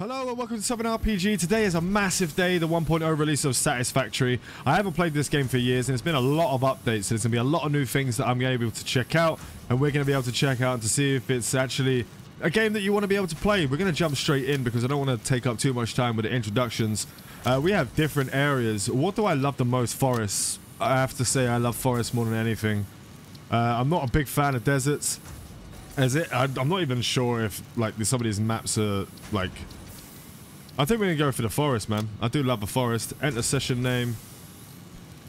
Hello and welcome to Sovereign RPG. Today is a massive day, the 1.0 release of Satisfactory. I haven't played this game for years and it's been a lot of updates. So there's going to be a lot of new things that I'm going to be able to check out and we're going to be able to check out to see if it's actually a game that you want to be able to play. We're going to jump straight in because I don't want to take up too much time with the introductions. Uh, we have different areas. What do I love the most? Forests. I have to say I love forests more than anything. Uh, I'm not a big fan of deserts. As it, I'm not even sure if like some of these maps are like I think we're going to go for the forest, man. I do love the forest. Enter session name.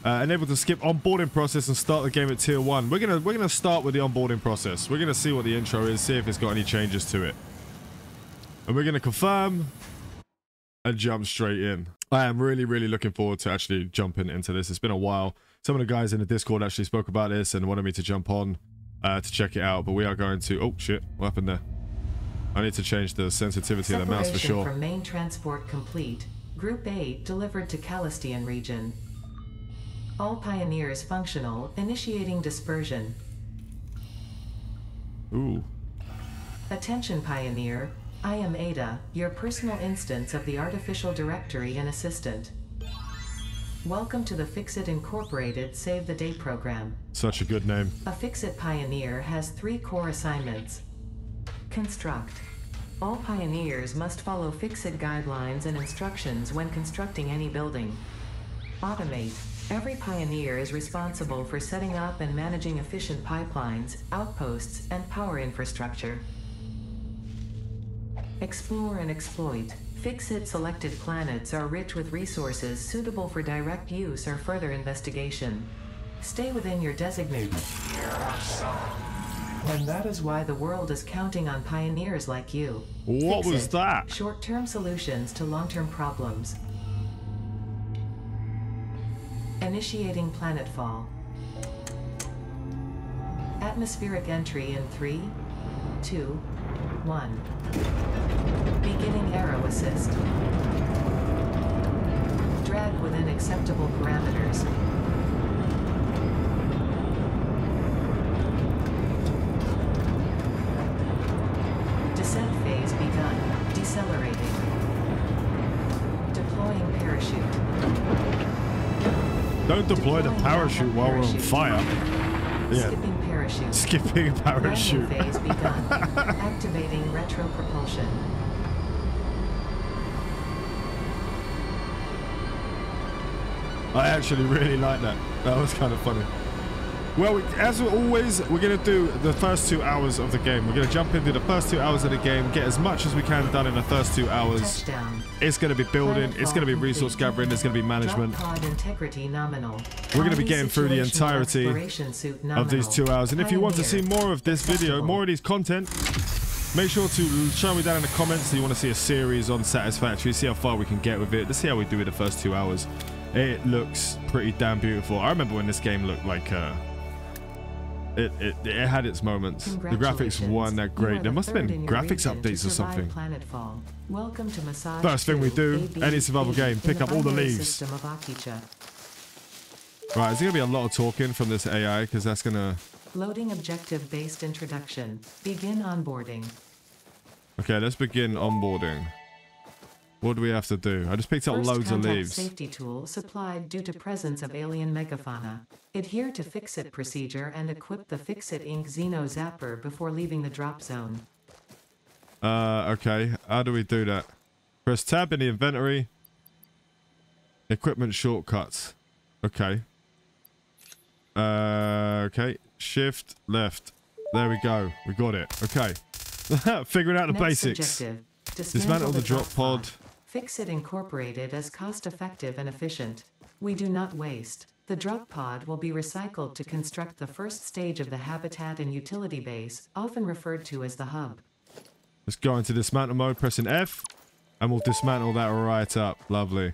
Uh, enable to skip onboarding process and start the game at tier 1. We're going to we're gonna start with the onboarding process. We're going to see what the intro is, see if it's got any changes to it. And we're going to confirm and jump straight in. I am really, really looking forward to actually jumping into this. It's been a while. Some of the guys in the Discord actually spoke about this and wanted me to jump on uh, to check it out. But we are going to... Oh, shit. What happened there? I need to change the sensitivity of the mouse for sure. from main transport complete. Group 8 delivered to Calistian region. All pioneers functional, initiating dispersion. Ooh. Attention pioneer, I am Ada, your personal instance of the artificial directory and assistant. Welcome to the FICSIT Incorporated Save the Day program. Such a good name. A FICSIT pioneer has three core assignments. Construct. All pioneers must follow FICSIT guidelines and instructions when constructing any building. Automate. Every pioneer is responsible for setting up and managing efficient pipelines, outposts, and power infrastructure. Explore and exploit. FICSIT selected planets are rich with resources suitable for direct use or further investigation. Stay within your designated. And that is why the world is counting on pioneers like you. What Fix was it. that? Short-term solutions to long-term problems. Initiating planetfall. Atmospheric entry in three, two, one. Beginning arrow assist. Drag within acceptable parameters. Don't deploy the parachute while we're on fire. Yeah. Skipping parachute. Skipping parachute. Phase begun. Activating retro propulsion. I actually really like that. That was kind of funny. Well, we- as always, we're going to do the first two hours of the game. We're going to jump into the first two hours of the game, get as much as we can done in the first two hours. Touchdown. It's going to be building, it's going to be resource gathering, there's going to be management. Integrity nominal. We're gonna be getting through the entirety of these two hours. And if you want to see more of this video, more of these content, make sure to show me down in the comments that you want to see a series on Satisfactory, see how far we can get with it. Let's see how we do it the first two hours. It looks pretty damn beautiful. I remember when this game looked like uh it, it, it had its moments. The graphics weren't that great. There must have been graphics updates or something. Planetfall. Welcome to Massage First thing we do, AB, any survival game, pick up all the leaves. system of Akicha. Right, is there gonna be a lot of talking from this AI? Because that's gonna Loading objective-based introduction. Begin onboarding. Okay, let's begin onboarding. What do we have to do? I just picked up First loads of leaves. safety tool supplied due to presence of alien megafauna. Adhere to FICSIT procedure and equip the FICSIT Inc Xeno Zapper before leaving the drop zone. Uh, okay. How do we do that? Press tab in the inventory. Equipment shortcuts. Okay. Uh, okay. Shift left. There we go. We got it. Okay. Figuring out the Next basics. objective. Dismantle the drop pod. FICSIT Incorporated as cost-effective and efficient. We do not waste. The drop pod will be recycled to construct the first stage of the habitat and utility base, often referred to as the hub. Let's go into dismantle mode, pressing F, and we'll dismantle that right up. Lovely.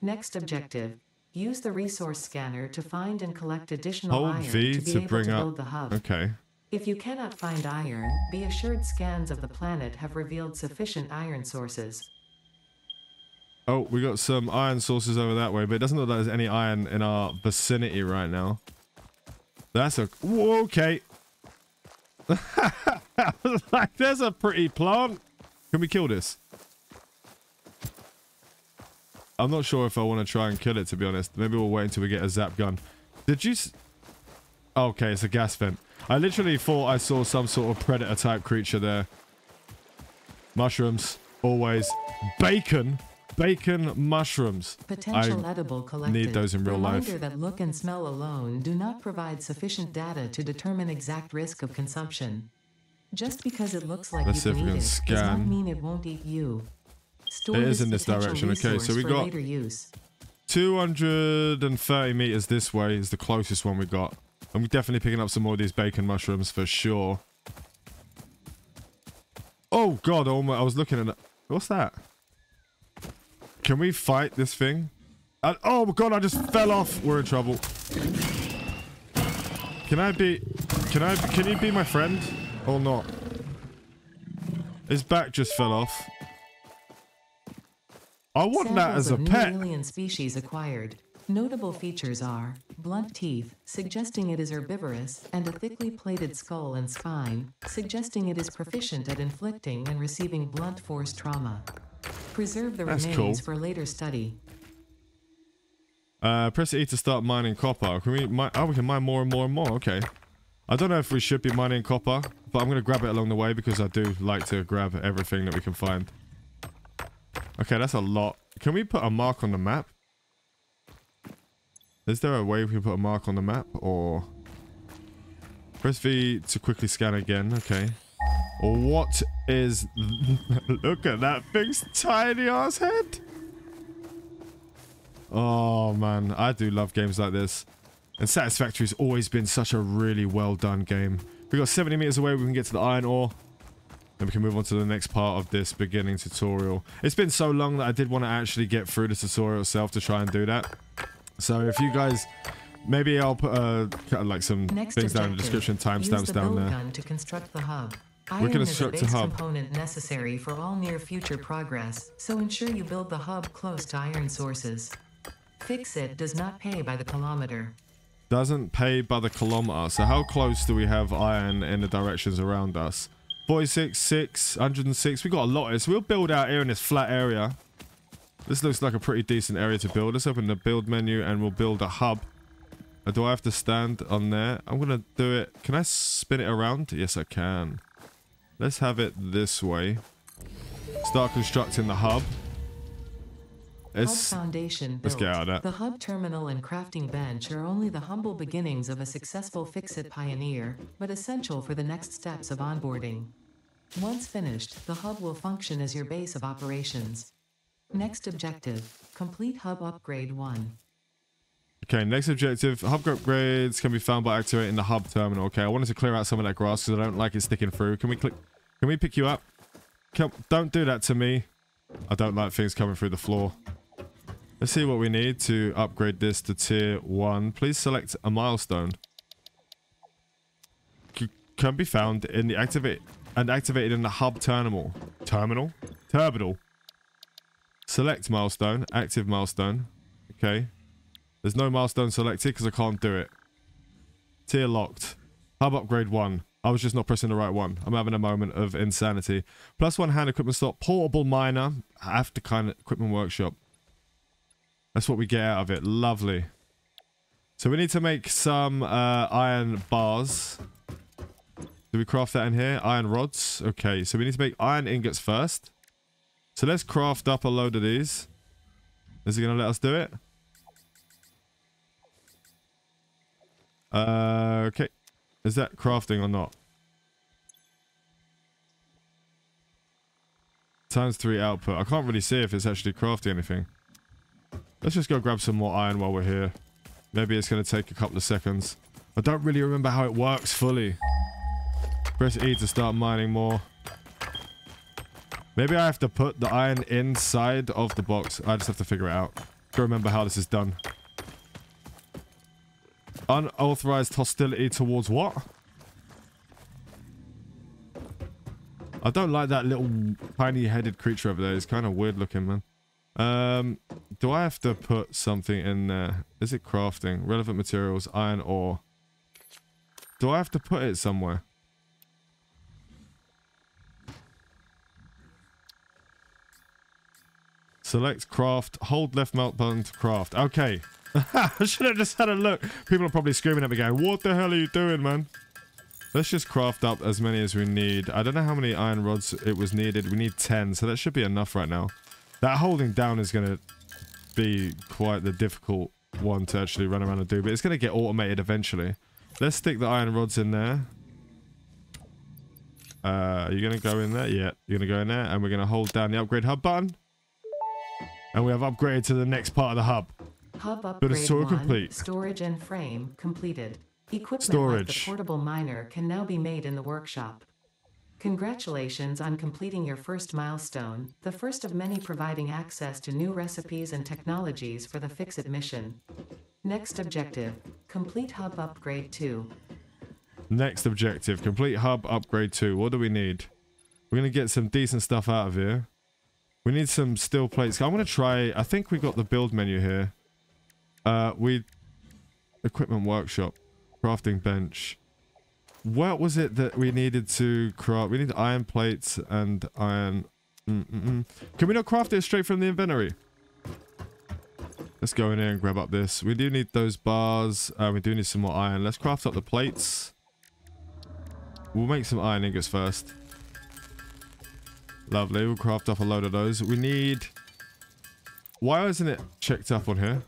Next objective. Use the resource scanner to find and collect additional Hold iron V to be to able bring to up. build the hub. Okay. If you cannot find iron, be assured scans of the planet have revealed sufficient iron sources. Oh, we got some iron sources over that way, but it doesn't look like there's any iron in our vicinity right now. That's a... Okay. Like, there's a pretty plant. Can we kill this? I'm not sure if I want to try and kill it, to be honest. Maybe we'll wait until we get a zap gun. Did you... Okay, it's a gas vent. I literally thought I saw some sort of predator type creature there. Mushrooms, always. Bacon. Bacon mushrooms. Potential I edible collected. need those in real Reminder life. that look and smell alone do not provide sufficient data to determine exact risk of consumption. Just because it looks like Let's you see if we can it does not mean it won't eat you. Store It is in this direction. Okay, so we got- later use. 230 meters this way is the closest one we got. I'm definitely picking up some more of these bacon mushrooms for sure. Oh god, oh my, I was looking at. What's that? Can we fight this thing? Uh, oh my god, I just fell off. We're in trouble. Can I be... Can I... Can you be my friend? Or not? His back just fell off. I want that as a pet. alien species acquired. Notable features are blunt teeth, suggesting it is herbivorous, and a thickly plated skull and spine, suggesting it is proficient at inflicting and receiving blunt force trauma. Preserve the That's remains cool. for later study. Uh, press E to start mining copper. Can we mine? Oh, we can mine more and more and more. Okay. I don't know if we should be mining copper, but I'm going to grab it along the way because I do like to grab everything that we can find. Okay, that's a lot. Can we put a mark on the map? Is there a way we can put a mark on the map or... Press V to quickly scan again. Okay. What is... Look at that thing's tiny ass head. Oh man, I do love games like this. And Satisfactory's always been such a really well done game. We've got 70 meters away, we can get to the iron ore. Then we can move on to the next part of this beginning tutorial. It's been so long that I did want to actually get through the tutorial itself to try and do that. So if you guys, maybe I'll put uh, like some Next things down in the description, timestamps the down there. to construct the hub. We're Iron is a the base hub. component necessary for all near future progress, so ensure you build the hub close to iron sources. FICSIT does not pay by the kilometer. Doesn't pay by the kilometer. So how close do we have iron in the directions around us? 46, 6, 106. We got a lot of this. We'll build out here in this flat area. This looks like a pretty decent area to build. Let's open the build menu and we'll build a hub. Uh, do I have to stand on there? I'm going to do it. Can I spin it around? Yes, I can. Let's have it this way. Start constructing the hub. It's hub foundation let's get out of that. The hub terminal and crafting bench are only the humble beginnings of a successful FICSIT pioneer, but essential for the next steps of onboarding. Once finished, the hub will function as your base of operations. Next objective, complete hub upgrade 1. Okay, next objective. Hub upgrades can be found by activating the hub terminal. Okay, I wanted to clear out some of that grass because I don't like it sticking through. Can we click? Can we pick you up? Come, don't do that to me. I don't like things coming through the floor. Let's see what we need to upgrade this to tier 1. Please select a milestone. C can be found in the activate and activated in the hub terminal. Terminal? Terminal. Select milestone. Active milestone. Okay. There's no milestone selected because I can't do it. Tier locked. Hub upgrade 1. I was just not pressing the right one. I'm having a moment of insanity. Plus one hand equipment slot. Portable miner. After kind of equipment workshop. That's what we get out of it. Lovely. So we need to make some uh, iron bars. Do we craft that in here? Iron rods. Okay, so we need to make iron ingots first. So let's craft up a load of these. Is it going to let us do it? Uh, okay. Is that crafting or not? Times 3 output. I can't really see if it's actually crafting anything. Let's just go grab some more iron while we're here. Maybe it's going to take a couple of seconds. I don't really remember how it works fully. Press E to start mining more. Maybe I have to put the iron inside of the box. I just have to figure it out. Don't remember how this is done. Unauthorized hostility towards what? I don't like that little tiny headed creature over there. It's kind of weird looking, man. Um, do I have to put something in there? Is it crafting? Relevant materials, iron ore. Do I have to put it somewhere? Select craft. Hold left mouse button to craft. Okay. I should have just had a look. People are probably screaming at me going, what the hell are you doing, man? Let's just craft up as many as we need. I don't know how many iron rods it was needed. We need 10, so that should be enough right now. That holding down is going to be quite the difficult one to actually run around and do, but it's going to get automated eventually. Let's stick the iron rods in there. Uh, you're going to go in there? Yeah, you're going to go in there, and we're going to hold down the upgrade hub button. And we have upgraded to the next part of the hub. Hub But upgrade it's so 1, complete. storage and frame completed. Equipment like the portable miner can now be made in the workshop. Congratulations on completing your first milestone, the first of many providing access to new recipes and technologies for the FICSIT mission. Next objective, complete hub upgrade 2. Next objective, complete hub upgrade 2. What do we need? We're going to get some decent stuff out of here. We need some steel plates. I'm going to try... I think we got the build menu here. Uh, we... Equipment workshop. Crafting bench. What was it that we needed to craft? We need iron plates and iron... Mm -mm -mm. Can we not craft it straight from the inventory? Let's go in here and grab up this. We do need those bars. Uh, we do need some more iron. Let's craft up the plates. We'll make some iron ingots first. Lovely. We'll craft up a load of those. We need... Why isn't it checked up on here?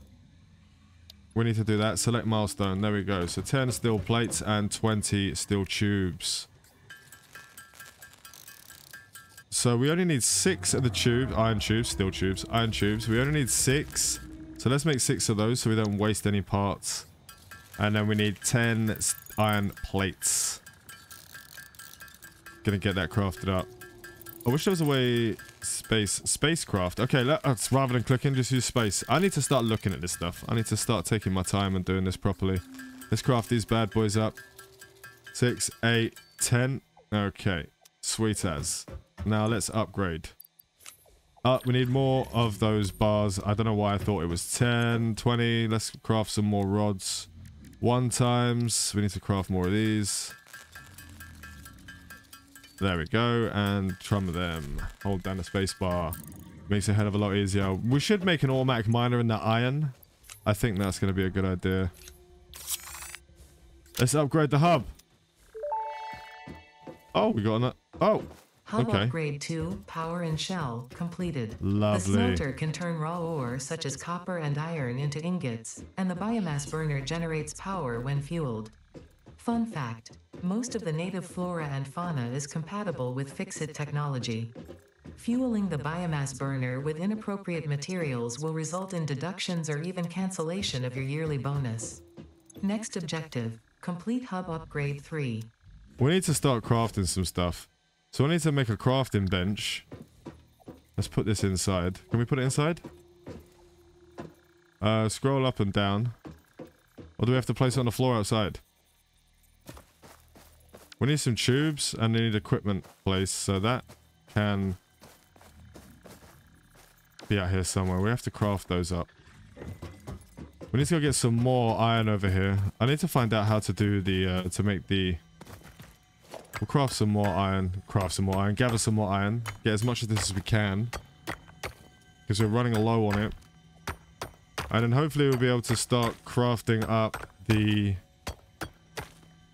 We need to do that. Select milestone. There we go. So 10 steel plates and 20 steel tubes. So we only need six of the tube, iron tubes, steel tubes, iron tubes. We only need six. So let's make six of those so we don't waste any parts. And then we need 10 iron plates. Gonna get that crafted up. I wish there was a way space spacecraft. Okay, let, us rather than clicking, just use space. I need to start looking at this stuff. I need to start taking my time and doing this properly. Let's craft these bad boys up. Six, eight, ten. Okay, sweet as. Now let's upgrade. Uh, we need more of those bars. I don't know why I thought it was 10, 20. Let's craft some more rods. One times. We need to craft more of these. There we go. And trim them. Hold down the space bar. Makes it a hell of a lot easier. We should make an automatic miner in that iron. I think that's going to be a good idea. Let's upgrade the hub. Oh, we got an... Oh, Hub Okay. upgrade 2, power and shell, completed. Lovely. The smelter can turn raw ore such as copper and iron into ingots, and the biomass burner generates power when fueled. Fun fact, most of the native flora and fauna is compatible with FICSIT technology. Fueling the biomass burner with inappropriate materials will result in deductions or even cancellation of your yearly bonus. Next objective, complete hub upgrade 3. We need to start crafting some stuff. So I need to make a crafting bench. Let's put this inside. Can we put it inside? Uh, scroll up and down. Or do we have to place it on the floor outside? We need some tubes and we need equipment placed. So that can be out here somewhere. We have to craft those up. We need to go get some more iron over here. I need to find out how to do the, uh, to make the We'll craft some more iron, craft some more iron, gather some more iron, get as much of this as we can. Because we're running low on it. And then hopefully we'll be able to start crafting up the...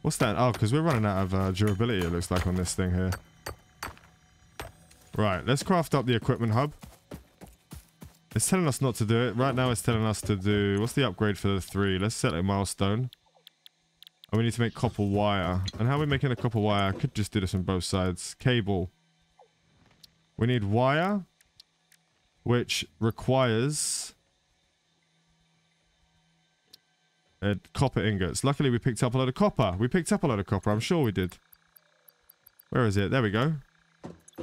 What's that? Oh, because we're running out of uh, durability, it looks like, on this thing here. Right, let's craft up the equipment hub. It's telling us not to do it. Right now it's telling us to do... What's the upgrade for the three? Let's set a milestone. And we need to make copper wire. And how are we making a copper wire? I could just do this on both sides. Cable. We need wire, which requires uh, copper ingots. Luckily, we picked up a lot of copper. We picked up a lot of copper. I'm sure we did. Where is it? There we go.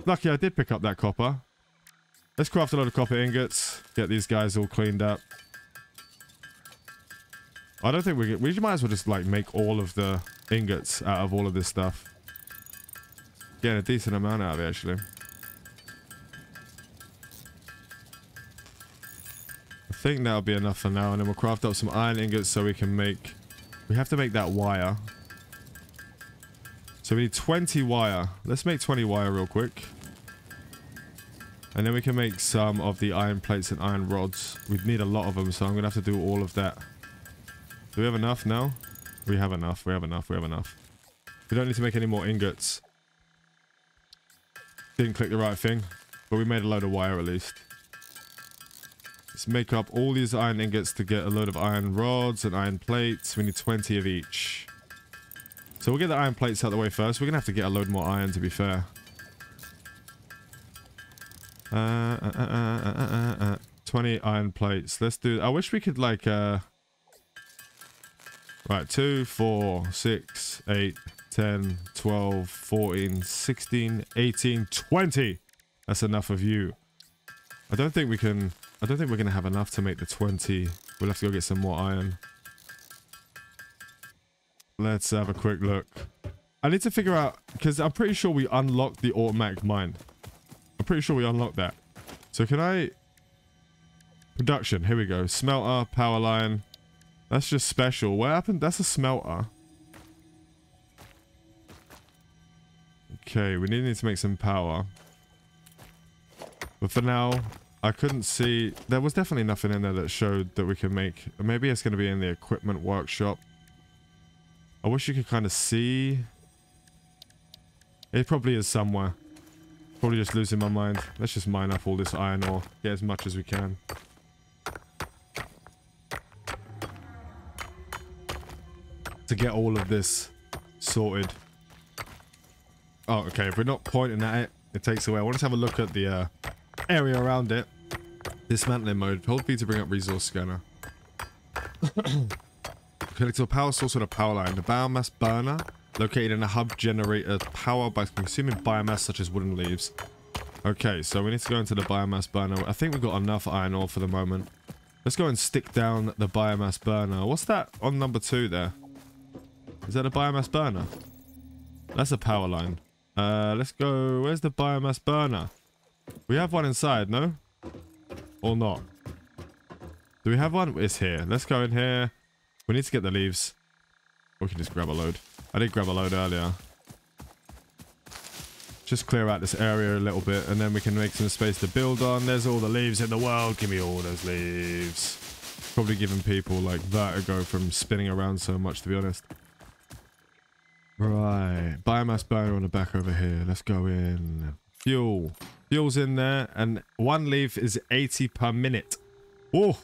Lucky I did pick up that copper. Let's craft a lot of copper ingots. Get these guys all cleaned up. I don't think we we might as well just like make all of the ingots out of all of this stuff. Getting a decent amount out of it actually. Think that'll be enough for now and then we'll craft up some iron ingots so we can make, we have to make that wire. So we need 20 wire. Let's make 20 wire real quick. And then we can make some of the iron plates and iron rods. We'd need a lot of them, so I'm going to have to do all of that. Do we have enough now? We have enough. We have enough. We have enough. We don't need to make any more ingots. Didn't click the right thing, but we made a load of wire at least. Let's make up all these iron ingots to get a load of iron rods and iron plates. We need 20 of each. So we'll get the iron plates out of the way first. We're going to have to get a load more iron, to be fair. Uh, uh, uh, uh, 20 iron plates. Let's do... I wish we could, like... Uh, right, 2, 4, 6, 8, 10, 12, 14, 16, 18, 20. That's enough of you. I don't think we can... I don't think we're going to have enough to make the 20. We'll have to go get some more iron. Let's have a quick look. I need to figure out, because I'm pretty sure we unlocked the automatic mine. I'm pretty sure we unlocked that. So can I... Production, here we go. Smelter, power line. That's just special. What happened? That's a smelter. Okay, we need to make some power. But for now, I couldn't see... There was definitely nothing in there that showed that we could make... Maybe it's going to be in the equipment workshop. I wish you could kind of see. It probably is somewhere. Probably just losing my mind. Let's just mine up all this iron ore. Get as much as we can. To get all of this sorted. Oh, okay. If we're not pointing at it, it takes away. I want to have a look at the uh, area around it. Dismantling mode. Hold B to bring up resource scanner. Connect to a power source on a power line. The biomass burner, located in a hub, generator power by consuming biomass such as wooden leaves. Okay, so we need to go into the biomass burner. I think we've got enough iron ore for the moment. Let's go and stick down the biomass burner. What's that on number two there? Is that a biomass burner? That's a power line. Uh, let's go. Where's the biomass burner? We have one inside, no? Or not? Do we have one? It's here. Let's go in here. We need to get the leaves. we can just grab a load. I did grab a load earlier. Just clear out this area a little bit and then we can make some space to build on. There's all the leaves in the world. Give me all those leaves. Probably giving people like vertigo from spinning around so much to be honest. Right. Biomass burner on the back over here. Let's go in. Fuel. Fuel's in there and one leaf is 80 per minute. Oh.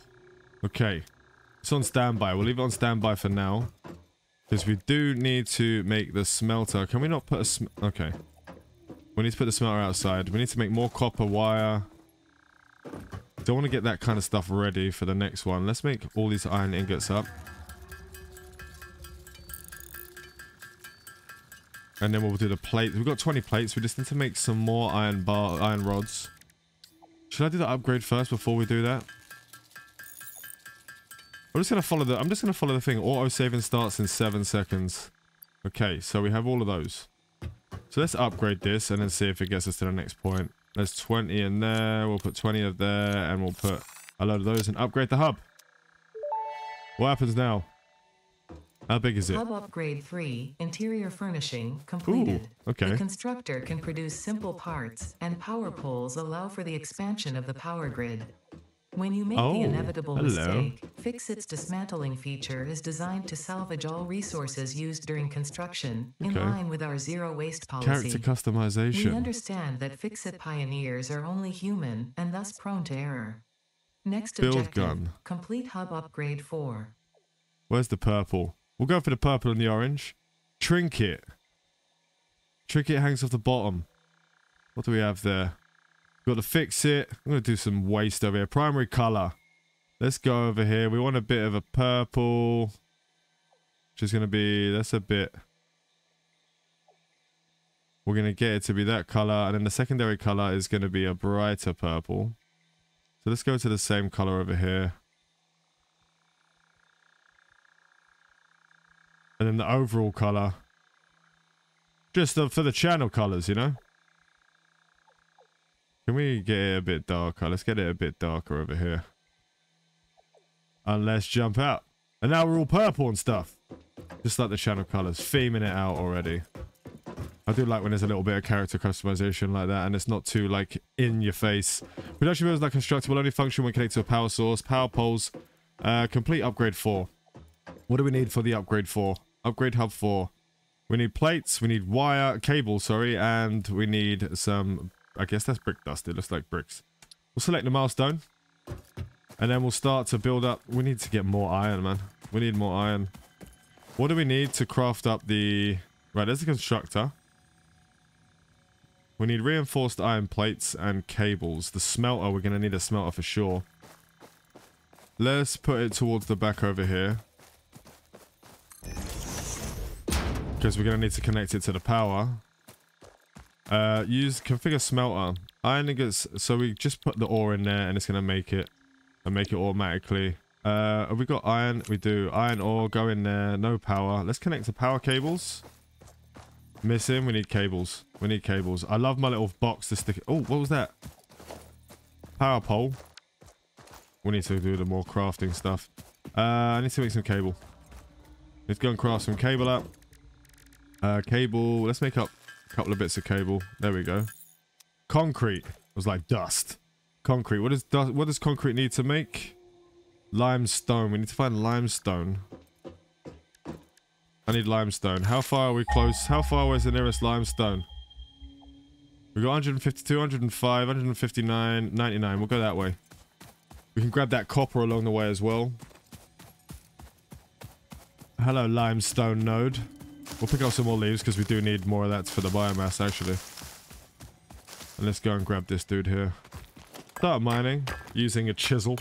Okay. It's on standby. We'll leave it on standby for now. Because we do need to make the smelter. Can we not put a sm Okay. We need to put the smelter outside. We need to make more copper wire. Don't want to get that kind of stuff ready for the next one. Let's make all these iron ingots up. And then we'll do the plate. We've got 20 plates. We just need to make some more iron bar, iron rods. Should I do the upgrade first before we do that? I'm just gonna follow the. I'm just gonna follow the thing. Auto saving starts in seven seconds. Okay, so we have all of those. So let's upgrade this and then see if it gets us to the next point. There's 20 in there. We'll put 20 of there and we'll put a load of those and upgrade the hub. What happens now? How big is it? Hub upgrade 3, interior furnishing, completed. Ooh, okay. The constructor can produce simple parts, and power poles allow for the expansion of the power grid. When you make Oh, the inevitable hello. mistake, FICSIT's dismantling feature is designed to salvage all resources used during construction, in Okay. line with our zero waste policy. Character policy. We customization. understand that FICSIT pioneers are only human and thus prone to error. Next Build objective, gun. complete hub upgrade 4. Where's the purple? We'll go for the purple and the orange. Trinket. Trinket hangs off the bottom. What do we have there? We've Got to fix it. I'm going to do some waste over here. Primary color. Let's go over here. We want a bit of a purple. Which is going to be... That's a bit... We're going to get it to be that color. And then the secondary color is going to be a brighter purple. So let's go to the same color over here. And then the overall color. Just uh, for the channel colors, you know? Can we get it a bit darker? Let's get it a bit darker over here. And let's jump out. And now we're all purple and stuff. Just like the channel colors. Theming it out already. I do like when there's a little bit of character customization like that and it's not too like in your face. Production builds like constructor will only function when connected to a power source. Power poles, uh, complete upgrade 4. What do we need for the upgrade 4? Upgrade hub 4. We need plates, we need wire, cable, sorry, and we need some, I guess that's brick dust. It looks like bricks. We'll select the milestone. And then we'll start to build up. We need to get more iron, man. We need more iron. What do we need to craft up the... Right, there's a constructor. We need reinforced iron plates and cables. The smelter, we're going to need a smelter for sure. Let's put it towards the back over here. Because we're going to need to connect it to the power. Uh, use configure smelter. Iron ingots. So we just put the ore in there and it's going to make it and make it automatically. Uh, have we got iron? We do. Iron ore, go in there. No power. Let's connect to power cables. Missing. We need cables. We need cables. I love my little box to stick. It. Oh, what was that? Power pole. We need to do the more crafting stuff. Uh, I need to make some cable. Let's go and craft some cable up. Uh, cable. Let's make up a couple of bits of cable. There we go. Concrete was like dust. Concrete. What does what does concrete need to make? Limestone. We need to find limestone. I need limestone. How far are we close? How far away is the nearest limestone? We got 152, 105, 159, 99. We'll go that way. We can grab that copper along the way as well. Hello, limestone node. We'll pick up some more leaves because we do need more of that for the biomass, actually. And let's go and grab this dude here. Start mining using a chisel.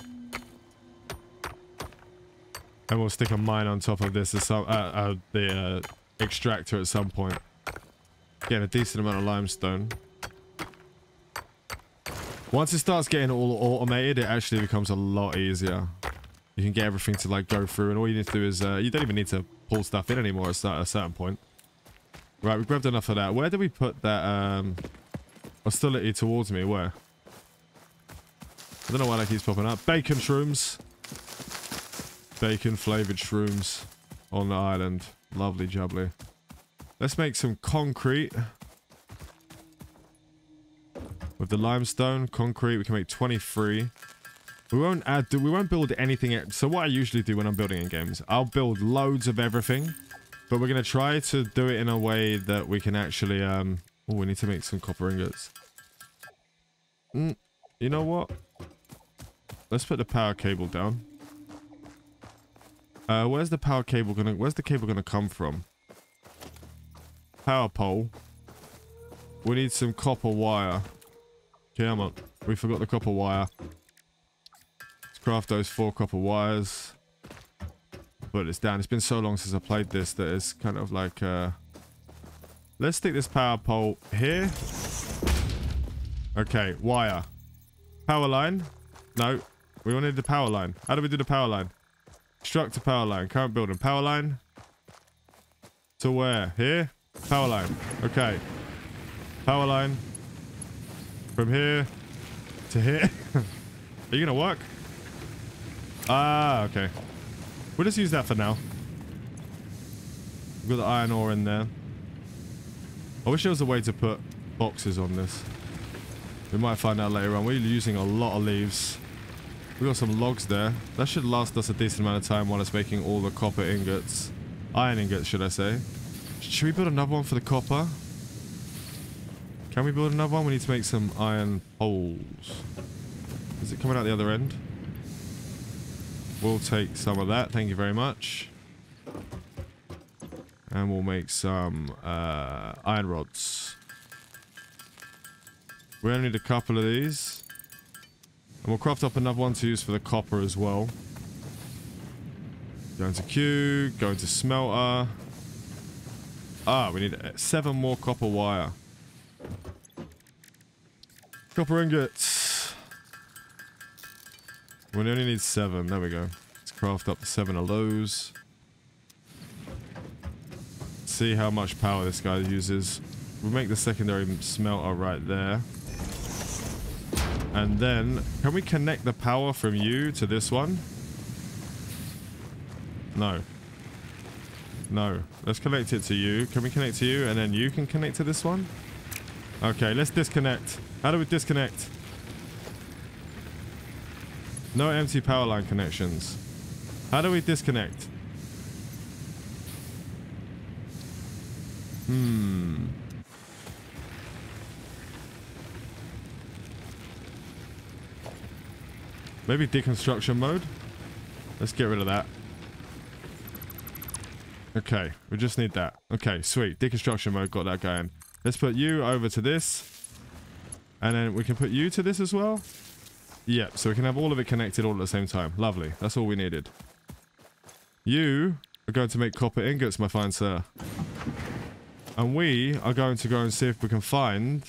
And we'll stick a mine on top of this as some, uh, uh, the uh, extractor at some point. Getting a decent amount of limestone. Once it starts getting all automated, it actually becomes a lot easier. You can get everything to like go through and all you need to do is, uh, you don't even need to pull stuff in anymore at a certain point. Right, we grabbed enough of that. Where did we put that um, hostility towards me? Where? I don't know why that keeps popping up. Bacon shrooms. Bacon flavored shrooms on the island. Lovely jubbly. Let's make some concrete. With the limestone, concrete, we can make 23. We won't add, we won't build anything. So what I usually do when I'm building in games, I'll build loads of everything. But we're going to try to do it in a way that we can actually, um, oh, we need to make some copper ingots. Mm, you know what? Let's put the power cable down. Uh, where's the power cable gonna, where's the cable gonna come from? Power pole. We need some copper wire. Come on. We forgot the copper wire. Craft those four copper wires. Put this down. It's been so long since I played this that it's kind of like, uh... Let's stick this power pole here. Okay, wire. Power line. No, we wanted the power line. How do we do the power line? Construct a power line. Current building. Power line. To where? Here? Power line. Okay. Power line. From here to here. Are you going to work? Ah, okay. We'll just use that for now. We've got the iron ore in there. I wish there was a way to put boxes on this. We might find out later on. We're using a lot of leaves. We got some logs there. That should last us a decent amount of time while it's making all the copper ingots. Iron ingots, should I say. Should we build another one for the copper? Can we build another one? We need to make some iron poles. Is it coming out the other end? We'll take some of that. Thank you very much. And we'll make some uh, iron rods. We only need a couple of these. And we'll craft up another one to use for the copper as well. Going to queue, going to smelter. Ah, we need seven more copper wire. Copper ingots. We only need seven. There we go. Let's craft up seven of those. See how much power this guy uses. We'll make the secondary smelter right there. And then, can we connect the power from you to this one? No. No. Let's connect it to you. Can we connect to you? And then you can connect to this one? Okay, let's disconnect. How do we disconnect? No empty power line connections. How do we disconnect? Hmm. Maybe deconstruction mode? Let's get rid of that. Okay, we just need that. Okay, sweet. Deconstruction mode, got that going. Let's put you over to this. And then we can put you to this as well. Yep, so we can have all of it connected all at the same time. Lovely. That's all we needed. You are going to make copper ingots, my fine sir. And we are going to go and see if we can find...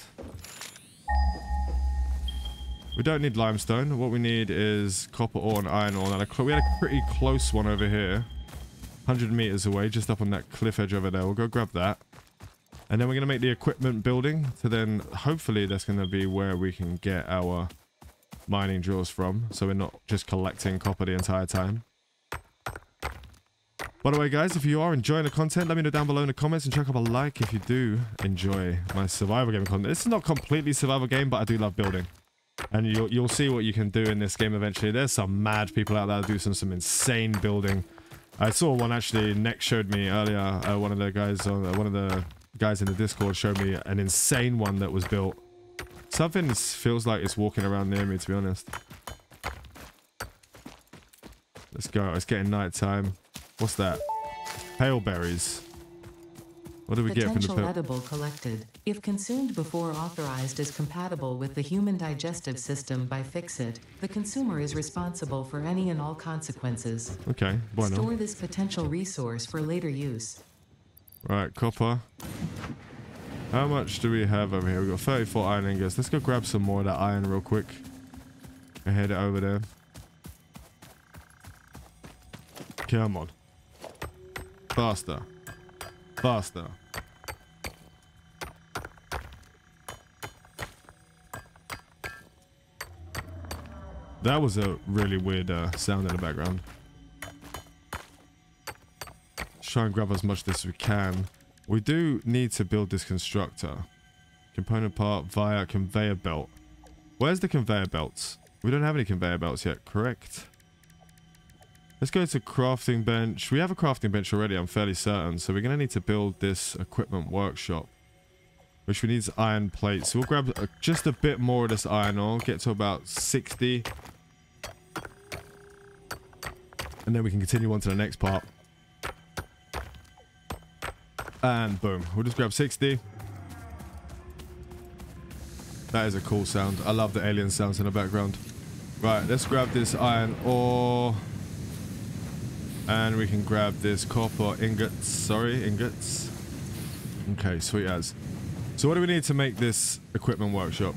We don't need limestone. What we need is copper ore and iron ore. And we had a pretty close one over here. 100 meters away, just up on that cliff edge over there. We'll go grab that. And then we're going to make the equipment building. So then hopefully that's going to be where we can get our mining drills from. So we're not just collecting copper the entire time. By the way, guys, if you are enjoying the content, let me know down below in the comments and check up a like if you do enjoy my survival game content. This is not completely survival game, but I do love building. And you'll, you'll see what you can do in this game eventually. There's some mad people out there that do some, some insane building. I saw one actually. Next showed me earlier. Uh, one of the guys on uh, one of the guys in the Discord showed me an insane one that was built. Something feels like it's walking around near me. To be honest. Let's go. It's getting nighttime. What's that? Pale berries. What do we get from the Potential edible collected. If consumed before authorized is compatible with the human digestive system by FICSIT, the consumer is responsible for any and all consequences. Okay, bueno. Store this potential resource for later use. Right, copper. How much do we have over here? We've got 34 iron ingots. Let's go grab some more of that iron real quick. And head over there. Come on. Faster. Faster. That was a really weird uh, sound in the background. Let's try and grab as much as we can. We do need to build this constructor. Component part via conveyor belt. Where's the conveyor belts? We don't have any conveyor belts yet, correct? Let's go to crafting bench. We have a crafting bench already, I'm fairly certain. So we're going to need to build this equipment workshop. Which we need iron plates. So we'll grab uh, just a bit more of this iron ore. Get to about 60. And then we can continue on to the next part. And boom. We'll just grab 60. That is a cool sound. I love the alien sounds in the background. Right, let's grab this iron ore. And we can grab this copper ingots. Sorry, ingots. Okay, sweet as. So what do we need to make this equipment workshop?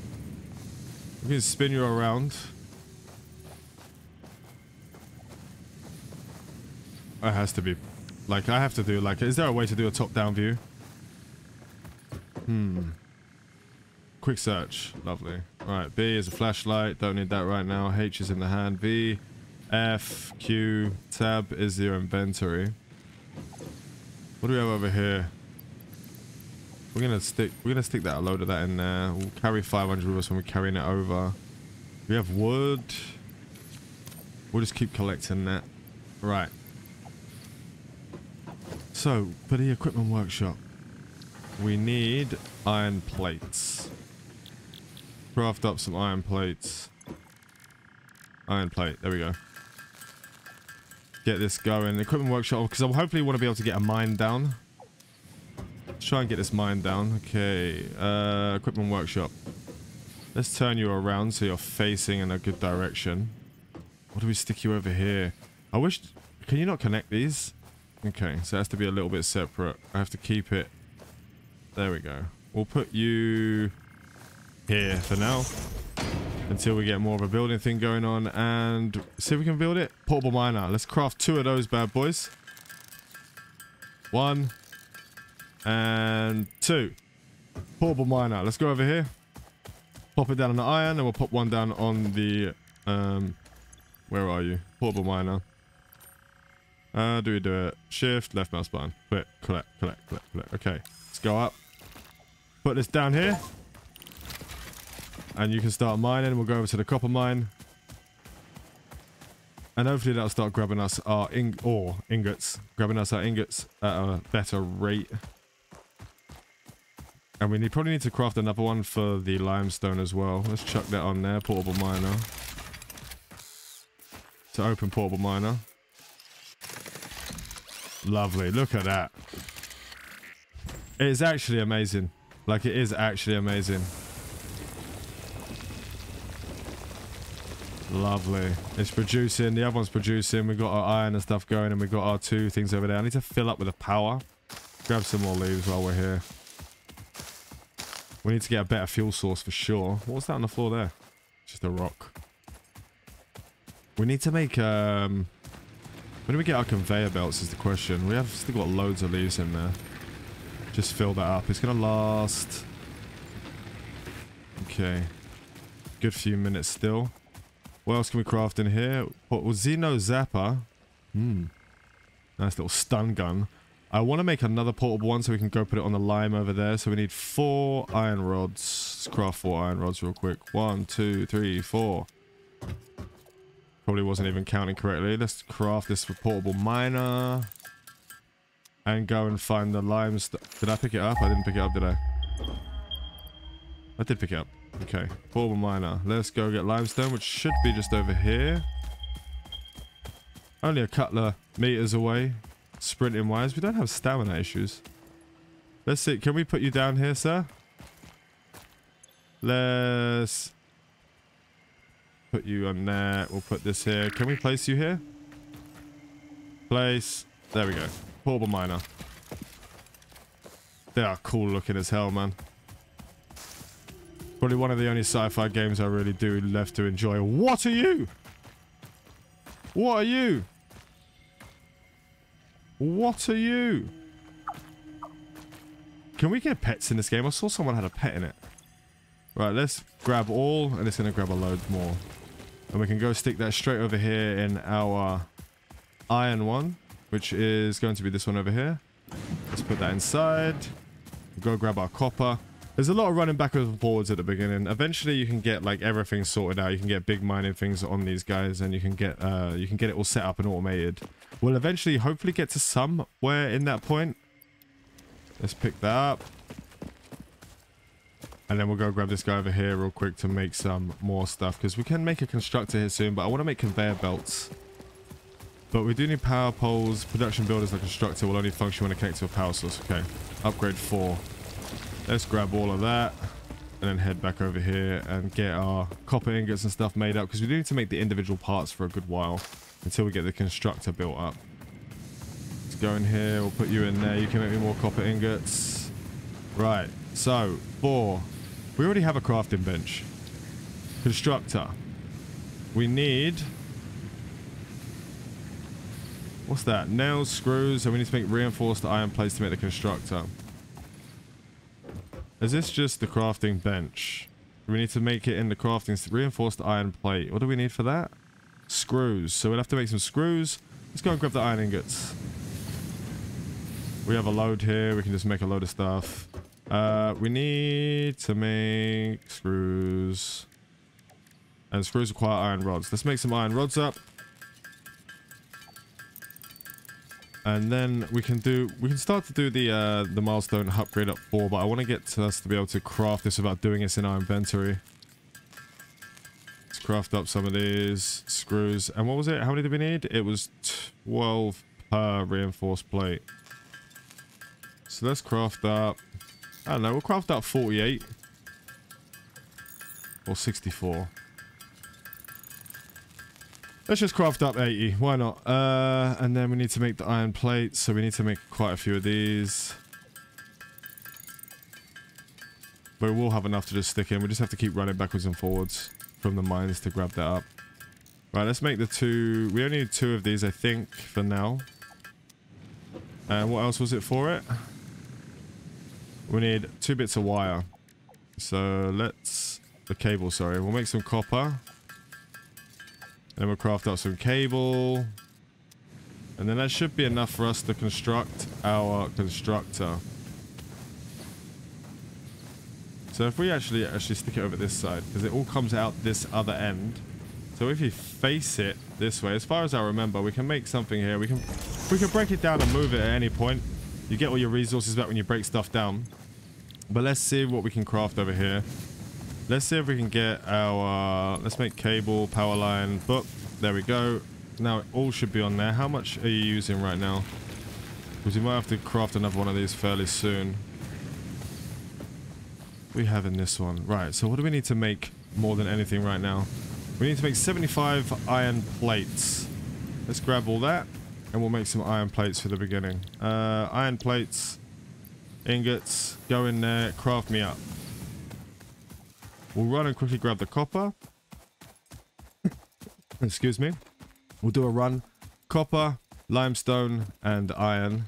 We can spin you around. It has to be. Like, I have to do, like, is there a way to do a top-down view? Hmm. Quick search. Lovely. Alright, B is a flashlight. Don't need that right now. H is in the hand. V, F, Q, tab is your inventory. What do we have over here? We're gonna stick we're gonna stick that a load of that in there. We'll carry 500 with us when we're carrying it over. We have wood. We'll just keep collecting that. Right. So, for the equipment workshop, we need iron plates. Craft up some iron plates. Iron plate, there we go. Get this going. Equipment workshop, because I'll hopefully want to be able to get a mine down. Let's try and get this mine down. Okay, uh, equipment workshop. Let's turn you around so you're facing in a good direction. What do we stick you over here? I wish... Can you not connect these? Okay, so it has to be a little bit separate. I have to keep it... There we go. We'll put you here for now. Until we get more of a building thing going on. And see if we can build it. Portable miner. Let's craft two of those bad boys. One. And two. Portable miner. Let's go over here. Pop it down on the iron. And we'll pop one down on the... Um, where are you? Portable miner. Uh, do we do it? Shift, left mouse button. Click, collect, collect, collect, collect. Okay, let's go up. Put this down here. And you can start mining. We'll go over to the copper mine. And hopefully that'll start grabbing us our ing or ingots. Grabbing us our ingots at a better rate. And we need, probably need to craft another one for the limestone as well. Let's chuck that on there. Portable miner. To open portable miner. Lovely. Look at that. It is actually amazing. Like, it is actually amazing. Lovely. It's producing. The other one's producing. We've got our iron and stuff going, and we've got our two things over there. I need to fill up with the power. Grab some more leaves while we're here. We need to get a better fuel source for sure. What's that on the floor there? Just a rock. We need to make, um... When do we get our conveyor belts is the question. We have still got loads of leaves in there. Just fill that up. It's going to last... Okay. Good few minutes still. What else can we craft in here? What was Xeno Zapper? Hmm. Nice little stun gun. I want to make another portable one so we can go put it on the lime over there. So we need four iron rods. Let's craft four iron rods real quick. One, two, three, four. Probably wasn't even counting correctly. Let's craft this portable miner. And go and find the lime Did I pick it up? I didn't pick it up, did I? I did pick it up. Okay, portable miner. Let's go get limestone, which should be just over here. Only a couple of meters away, sprinting wise. We don't have stamina issues. Let's see. Can we put you down here, sir? Let's put you on there. We'll put this here. Can we place you here? Place. There we go. Portable miner. They are cool looking as hell, man. Probably one of the only sci-fi games I really do left to enjoy. What are you? What are you? What are you? Can we get pets in this game? I saw someone had a pet in it. Right, let's grab all, and it's going to grab a load more. And we can go stick that straight over here in our iron one, which is going to be this one over here. Let's put that inside. Go grab our copper. There's a lot of running backwards and forwards at the beginning. Eventually, you can get like everything sorted out. You can get big mining things on these guys, and you can get uh, you can get it all set up and automated. We'll eventually, hopefully, get to somewhere in that point. Let's pick that up. And then we'll go grab this guy over here real quick to make some more stuff. Because we can make a constructor here soon, but I want to make conveyor belts. But we do need power poles. Production builders like constructor will only function when it connects to a power source. Okay. Upgrade 4. Let's grab all of that and then head back over here and get our copper ingots and stuff made up because we do need to make the individual parts for a good while until we get the constructor built up. Let's go in here. We'll put you in there. You can make me more copper ingots. Right. So, four. We already have a crafting bench. Constructor. We need... What's that? Nails, screws, and we need to make reinforced iron plates to make the constructor. Is this just the crafting bench? We need to make it in the crafting reinforced iron plate. What do we need for that? Screws. So we'll have to make some screws. Let's go and grab the iron ingots. We have a load here. We can just make a load of stuff. Uh, we need to make screws. And screws require iron rods. Let's make some iron rods up. And then we can do, we can start to do the uh, the milestone upgrade up four, but I want to get to us to be able to craft this without doing this in our inventory. Let's craft up some of these screws. And what was it? How many did we need? It was 12 per reinforced plate. So let's craft up, I don't know, we'll craft up 48. Or 64. Let's just craft up 80. Why not? Uh, and then we need to make the iron plates. So we need to make quite a few of these. But we'll have enough to just stick in. We just have to keep running backwards and forwards from the mines to grab that up. Right, let's make the two. We only need two of these, I think, for now. And what else was it for it? We need two bits of wire. So let's... The cable, sorry. We'll make some copper. Then we'll craft up some cable. And then that should be enough for us to construct our constructor. So if we actually actually stick it over this side, because it all comes out this other end. So if you face it this way, as far as I remember, we can make something here. We can we can break it down and move it at any point. You get all your resources back when you break stuff down. But let's see what we can craft over here. Let's see if we can get our... Let's make cable, power line, book. There we go. Now it all should be on there. How much are you using right now? Because you might have to craft another one of these fairly soon. We have in this one. Right, so what do we need to make more than anything right now? We need to make 75 iron plates. Let's grab all that and we'll make some iron plates for the beginning. Uh, iron plates, ingots, go in there, craft me up. We'll run and quickly grab the copper. Excuse me. We'll do a run. Copper, limestone, and iron.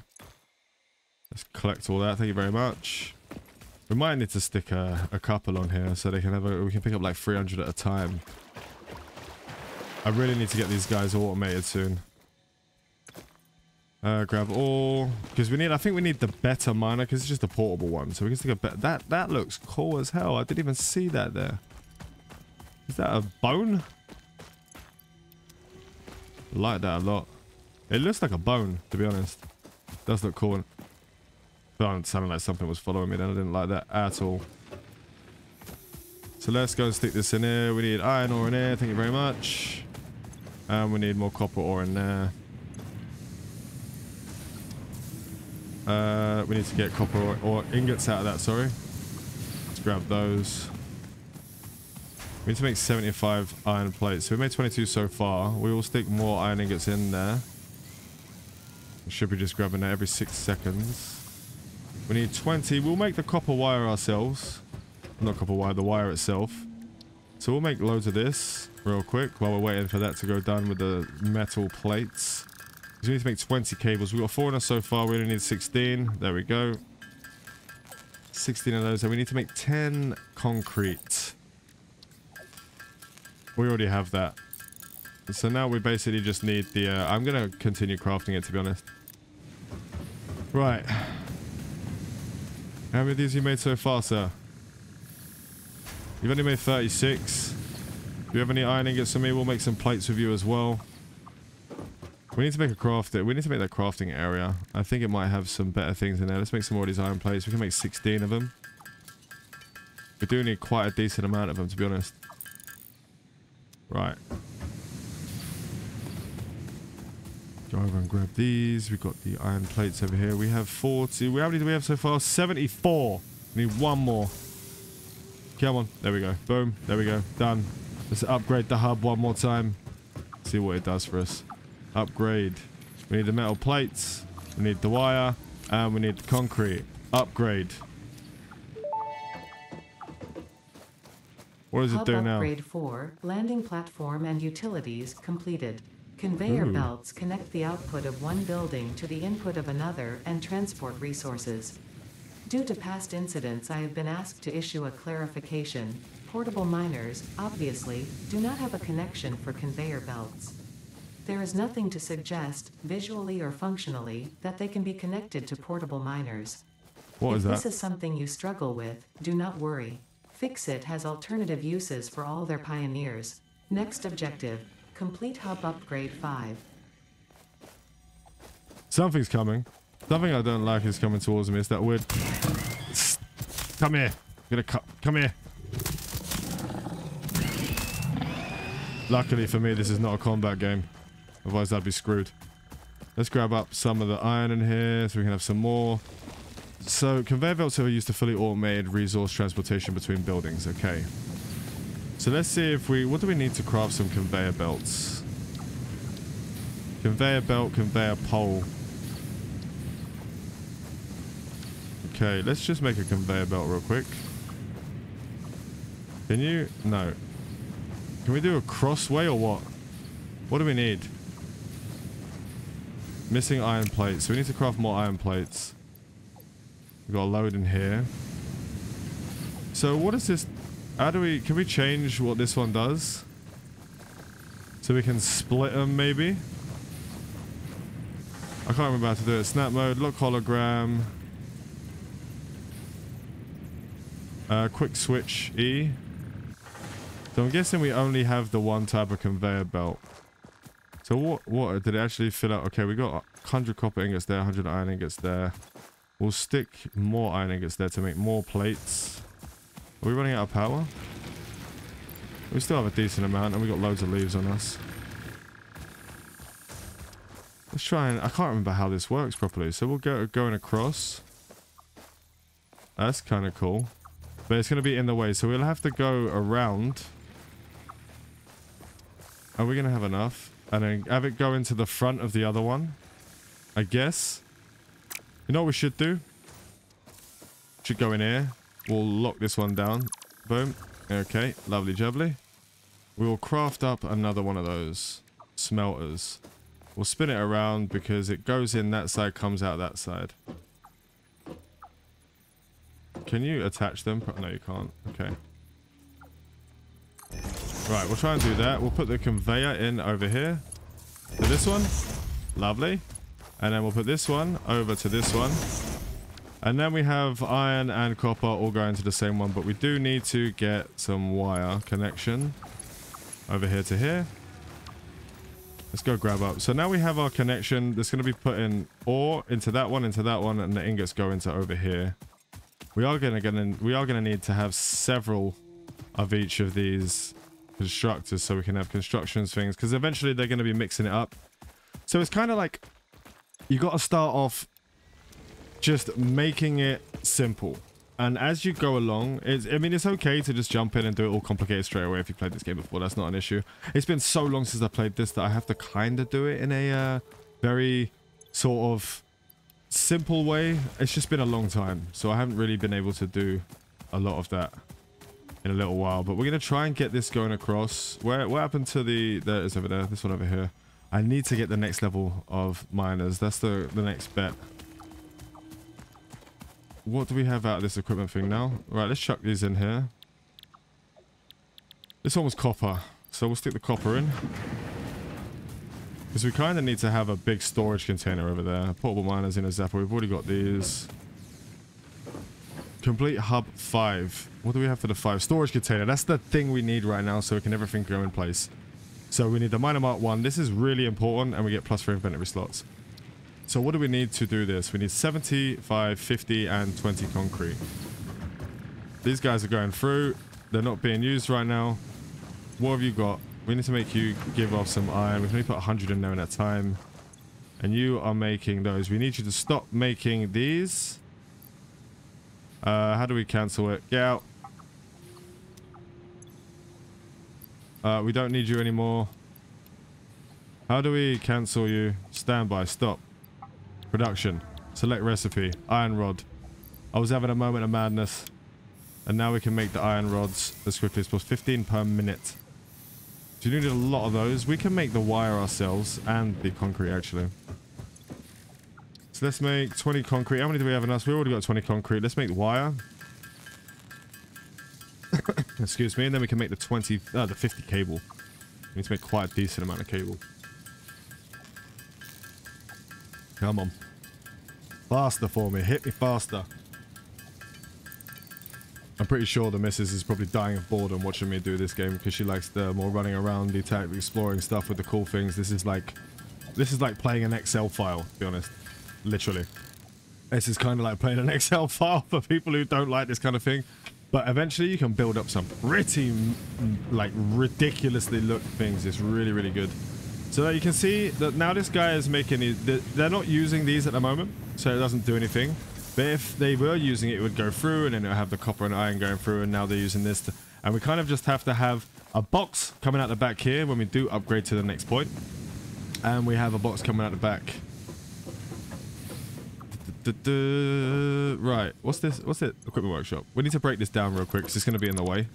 Let's collect all that. Thank you very much. We might need to stick a, a couple on here so they can have a, we can pick up like 300 at a time. I really need to get these guys automated soon. Uh, grab all because we need. I think we need the better miner because it's just a portable one. So we can stick a bet. That that looks cool as hell. I didn't even see that there. Is that a bone? I like that a lot. It looks like a bone, to be honest. It does look cool. It sounded like something was following me then. I didn't like that at all. So let's go and stick this in here. We need iron ore in here. Thank you very much. And we need more copper ore in there. Uh, we need to get copper or, or, ingots out of that, sorry. Let's grab those. We need to make 75 iron plates. So we made 22 so far. We will stick more iron ingots in there. We should be just grabbing that every six seconds. We need 20. We'll make the copper wire ourselves. Not copper wire, the wire itself. So we'll make loads of this real quick while we're waiting for that to go done with the metal plates. We need to make 20 cables. We've got four in us so far. We only need 16. There we go. 16 of those. And we need to make 10 concrete. We already have that. So now we basically just need the... Uh, I'm going to continue crafting it, to be honest. Right. How many of these you made so far, sir? You've only made 36. Do you have any iron ingots for me? We'll make some plates with you as well. We need to make a craft. We need to make that crafting area. I think it might have some better things in there. Let's make some more of these iron plates. We can make 16 of them. We do need quite a decent amount of them, to be honest. Right. Go over and grab these. We've got the iron plates over here. We have 40. How many do we have so far? 74. We need one more. Come on. There we go. Boom. There we go. Done. Let's upgrade the hub one more time. See what it does for us. Upgrade. We need the metal plates. We need the wire. And we need the concrete. Upgrade. What does Hub it do now? Upgrade 4, landing platform and utilities completed. Conveyor Ooh. belts connect the output of one building to the input of another and transport resources. Due to past incidents, I have been asked to issue a clarification. Portable miners, obviously, do not have a connection for conveyor belts. There is nothing to suggest, visually or functionally, that they can be connected to portable miners. What if is that? this is something you struggle with, do not worry. FICSIT has alternative uses for all their pioneers. Next objective, complete hub upgrade 5. Something's coming. Something I don't like is coming towards me. It's that weird. Come here. I'm gonna cut. Come here. Luckily for me, this is not a combat game. Otherwise, I'd be screwed. Let's grab up some of the iron in here so we can have some more. So, conveyor belts are used to fully automated resource transportation between buildings. Okay. So let's see if we... What do we need to craft some conveyor belts? Conveyor belt, conveyor pole. Okay, let's just make a conveyor belt real quick. Can you? No. Can we do a crossway or what? What do we need? Missing iron plates. So we need to craft more iron plates. We've got a load in here. So what is this? How do we... Can we change what this one does? So we can split them maybe? I can't remember how to do it. Snap mode, look hologram. Uh, quick switch E. So I'm guessing we only have the one type of conveyor belt. So what, what did it actually fill out? Okay, we got 100 copper ingots there, 100 iron ingots there. We'll stick more iron ingots there to make more plates. Are we running out of power? We still have a decent amount and we got loads of leaves on us. Let's try and... I can't remember how this works properly. So we'll go going across. That's kind of cool. But it's going to be in the way. So we'll have to go around. Are we going to have enough? And then have it go into the front of the other one. I guess. You know what we should do? Should go in here. We'll lock this one down. Boom. Okay. Lovely jubbly. We will craft up another one of those smelters. We'll spin it around because it goes in that side, comes out that side. Can you attach them? No, you can't. Okay. Right, we'll try and do that. We'll put the conveyor in over here. To this one. Lovely. And then we'll put this one over to this one. And then we have iron and copper all going to the same one. But we do need to get some wire connection over here to here. Let's go grab up. So now we have our connection. That's going to be put in ore into that one, into that one, and the ingots go into over here. We are going to we are going to need to have several of each of these constructors so we can have constructions things because eventually they're going to be mixing it up. So it's kind of like you got to start off just making it simple. And as you go along, it's, I mean, it's okay to just jump in and do it all complicated straight away if you played this game before. That's not an issue. It's been so long since I played this that I have to kind of do it in a uh, very sort of simple way. It's just been a long time. So I haven't really been able to do a lot of that in a little while. But we're going to try and get this going across. Where What happened to the... There it is over there. This one over here. I need to get the next level of miners. That's the, the next bet. What do we have out of this equipment thing now? Right, let's chuck these in here. This one was copper, so we'll stick the copper in. Because we kind of need to have a big storage container over there. Portable miners in a zapper. We've already got these. Complete hub 5. What do we have for the 5? Storage container. That's the thing we need right now so we can everything go in place. So we need the miner mark 1. This is really important and we get plus 3 inventory slots. So what do we need to do this? We need 75, 50, and 20 concrete. These guys are going through. They're not being used right now. What have you got? We need to make you give off some iron. We can only put 100 in there in that time. And you are making those. We need you to stop making these. Uh, how do we cancel it? Get out. Uh, we don't need you anymore. How do we cancel you? Standby. Stop. Production. Select recipe. Iron rod. I was having a moment of madness. And now we can make the iron rods as quickly as possible. 15 per minute. So you need a lot of those. We can make the wire ourselves and the concrete actually. So let's make 20 concrete. How many do we have in us? We already got 20 concrete. Let's make wire. Excuse me. And then we can make the 20, uh, the 50 cable. We need to make quite a decent amount of cable. Come on. Faster for me. Hit me faster. I'm pretty sure the missus is probably dying of boredom watching me do this game because she likes the more running around, the exploring stuff with the cool things. This is like, this is like playing an Excel file, to be honest. Literally. This is kind of like playing an Excel file for people who don't like this kind of thing. But eventually you can build up some pretty, like, ridiculously look things. It's really, really good. So you can see that now this guy is making it. They're not using these at the moment, so it doesn't do anything. But if they were using it, it would go through, and then it would have the copper and iron going through, and now they're using this. To, and we kind of just have to have a box coming out the back here when we do upgrade to the next point. And we have a box coming out the back. Right, what's this? What's it? Equipment workshop. We need to break this down real quick because it's going to be in the way.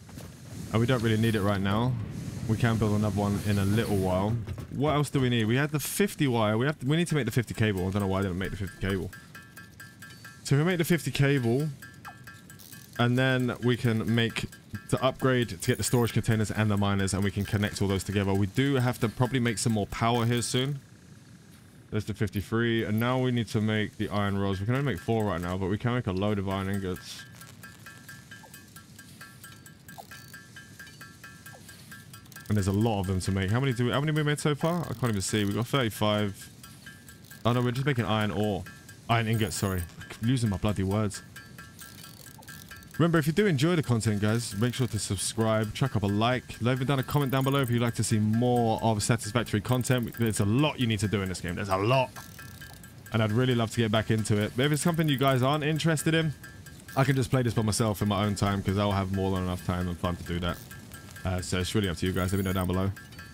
And we don't really need it right now. We can build another one in a little while. What else do we need? We had the 50 wire. We have to, we need to make the 50 cable. I don't know why I didn't make the 50 cable. So we make the 50 cable, and then we can make to upgrade to get the storage containers and the miners, and we can connect all those together. We do have to probably make some more power here soon. There's the 53. And now we need to make the iron rods. We can only make four right now, but we can make a load of iron ingots. And there's a lot of them to make. How many do we, how many we made so far? I can't even see. We've got 35. Oh no, we're just making iron ore. Iron ingots, sorry. I'm losing my bloody words. Remember, if you do enjoy the content, guys, make sure to subscribe, chuck up a like, leave down a comment down below if you'd like to see more of Satisfactory content. There's a lot you need to do in this game. There's a lot. And I'd really love to get back into it. But if it's something you guys aren't interested in, I can just play this by myself in my own time because I'll have more than enough time and fun to do that. Uh, so it's really up to you guys. Let me know down below.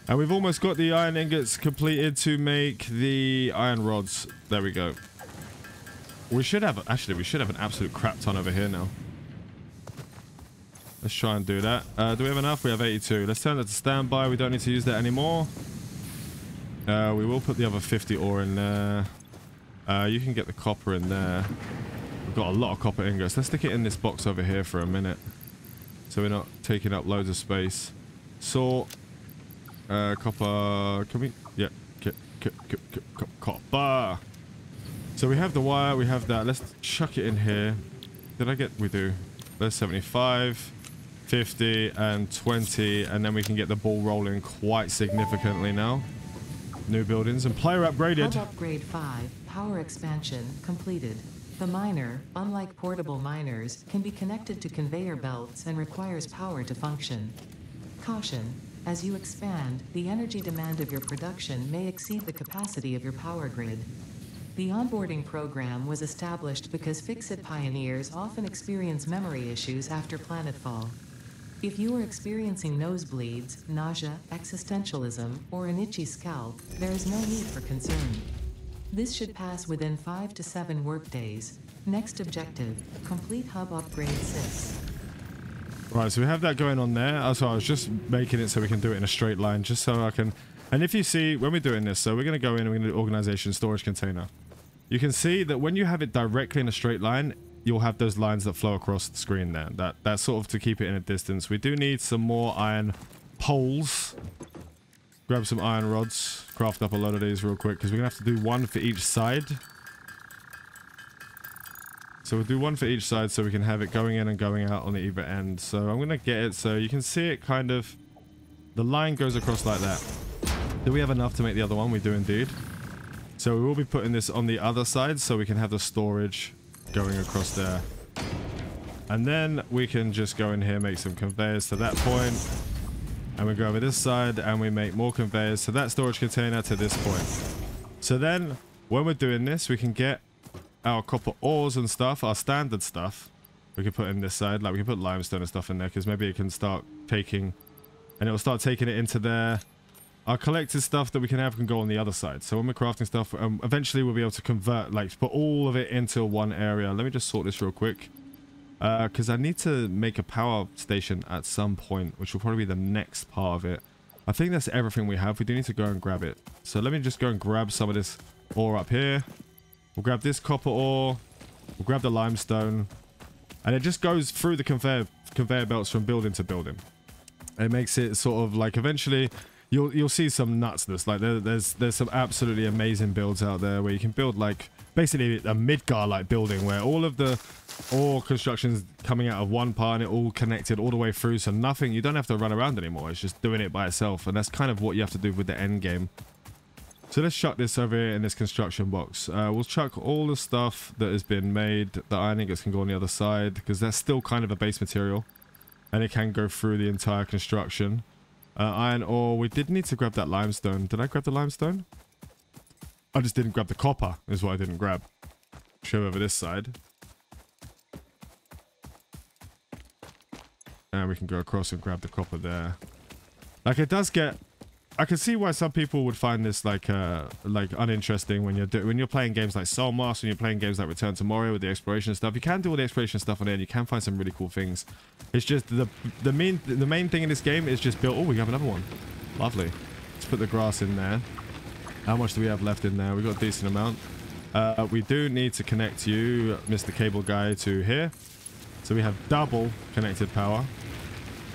And we've almost got the iron ingots completed to make the iron rods. There we go. We should have, actually, we should have an absolute crap ton over here now. Let's try and do that. Uh, do we have enough? We have 82. Let's turn that to standby. We don't need to use that anymore. Uh, we will put the other 50 ore in there. Uh, you can get the copper in there. We've got a lot of copper ingots. Let's stick it in this box over here for a minute. So we're not taking up loads of space. Salt. Uh, copper. Can we? Yeah. Copper. So we have the wire. We have that. Let's chuck it in here. Did I get? We do. There's 75. 50 and 20 and then we can get the ball rolling quite significantly now. New buildings and player upgraded. Hub upgrade 5 power expansion completed. The miner unlike portable miners can be connected to conveyor belts and requires power to function. Caution as you expand the energy demand of your production may exceed the capacity of your power grid. The onboarding program was established because FICSIT pioneers often experience memory issues after planetfall. If you are experiencing nosebleeds, nausea, existentialism, or an itchy scalp, there is no need for concern. This should pass within 5 to 7 workdays. Next objective, complete hub upgrade 6. Right, so we have that going on there. Also, I was just making it so we can do it in a straight line, just so I can... And if you see, when we're doing this, so we're going to go in and we're going to do organization storage container. You can see that when you have it directly in a straight line, you'll have those lines that flow across the screen there. That That's sort of to keep it in a distance. We do need some more iron poles. Grab some iron rods. Craft up a load of these real quick because we're going to have to do one for each side. So we'll do one for each side so we can have it going in and going out on the either end. So I'm going to get it so you can see it kind of... The line goes across like that. Do we have enough to make the other one? We do indeed. So we will be putting this on the other side so we can have the storage going across there. And then we can just go in here, make some conveyors to that point. And we go over this side and we make more conveyors to that storage container to this point. So then when we're doing this, we can get our copper ores and stuff, our standard stuff. We can put in this side, like we can put limestone and stuff in there because maybe it can start taking, and it will start taking it into there our collected stuff that we can have can go on the other side. So when we're crafting stuff, um, eventually we'll be able to convert, like put all of it into one area. Let me just sort this real quick. Because uh, I need to make a power station at some point, which will probably be the next part of it. I think that's everything we have. We do need to go and grab it. So let me just go and grab some of this ore up here. We'll grab this copper ore. We'll grab the limestone. And it just goes through the conveyor, conveyor belts from building to building. It makes it sort of like eventually you'll you'll see some nutsness. Like there, there's there's some absolutely amazing builds out there where you can build like basically a Midgar like building where all of the all constructions coming out of one part and it all connected all the way through. So nothing you don't have to run around anymore. It's just doing it by itself, and that's kind of what you have to do with the end game. So let's chuck this over here in this construction box. Uh, we'll chuck all the stuff that has been made. The iron ingots can go on the other side because that's still kind of a base material. And it can go through the entire construction. Uh, iron ore. We did need to grab that limestone. Did I grab the limestone? I just didn't grab the copper, is what I didn't grab. Show over this side. And we can go across and grab the copper there. Like, it does get I can see why some people would find this like uh like uninteresting when you're when you're playing games like Soulmask when you're playing games like Return to Moria with the exploration stuff. You can do all the exploration stuff on there, and you can find some really cool things. It's just the the main the main thing in this game is just build. Oh, we have another one. Lovely. Let's put the grass in there. How much do we have left in there? We've got a decent amount. Uh, we do need to connect you, Mr. Cable Guy, to here. So we have double connected power.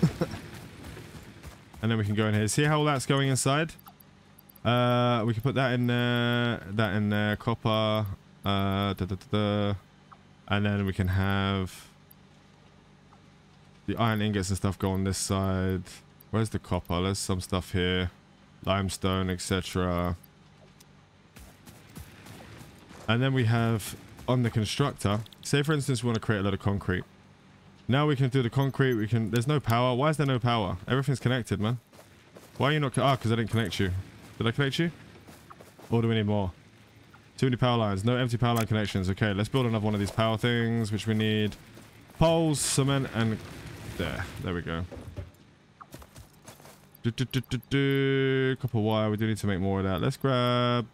And then we can go in here. See how all that's going inside? Uh, we can put that in there, that in there, copper, uh, da, da, da, and then we can have the iron ingots and stuff go on this side. Where's the copper? There's some stuff here, limestone, etc. And then we have on the constructor, say for instance we want to create a lot of concrete. Now we can do the concrete, we can, there's no power. Why is there no power? Everything's connected, man. Why are you not, ah, because I didn't connect you. Did I connect you? Or do we need more? Too many power lines. No empty power line connections. Okay, let's build another one of these power things, which we need poles, cement, and there. There we go. Do, do, do, do, do. Copper wire. We do need to make more of that. Let's grab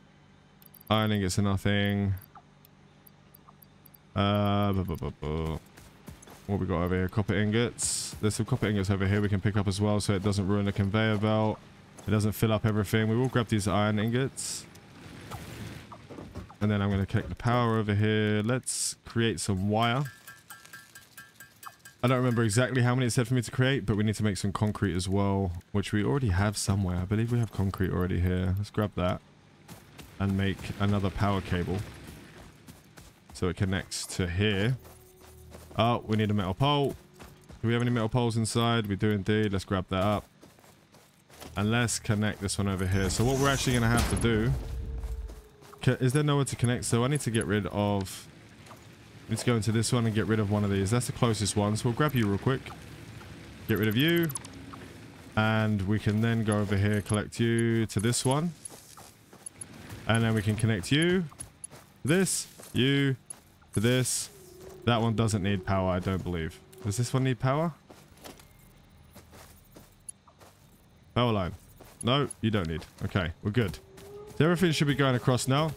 iron ingots and nothing. Uh. What we got over here? Copper ingots. There's some copper ingots over here we can pick up as well so it doesn't ruin the conveyor belt. It doesn't fill up everything. We will grab these iron ingots. And then I'm going to connect the power over here. Let's create some wire. I don't remember exactly how many it said for me to create, but we need to make some concrete as well, which we already have somewhere. I believe we have concrete already here. Let's grab that and make another power cable. So it connects to here. Oh, we need a metal pole. Do we have any metal poles inside? We do indeed. Let's grab that up. And let's connect this one over here. So what we're actually going to have to do... Is there nowhere to connect? So I need to get rid of... Let's go into this one and get rid of one of these. That's the closest one. So we'll grab you real quick. Get rid of you. And we can then go over here, collect you to this one. And then we can connect you. This, you, to this. That one doesn't need power, I don't believe. Does this one need power? Power line. No, you don't need. Okay, we're good. So everything should be going across now.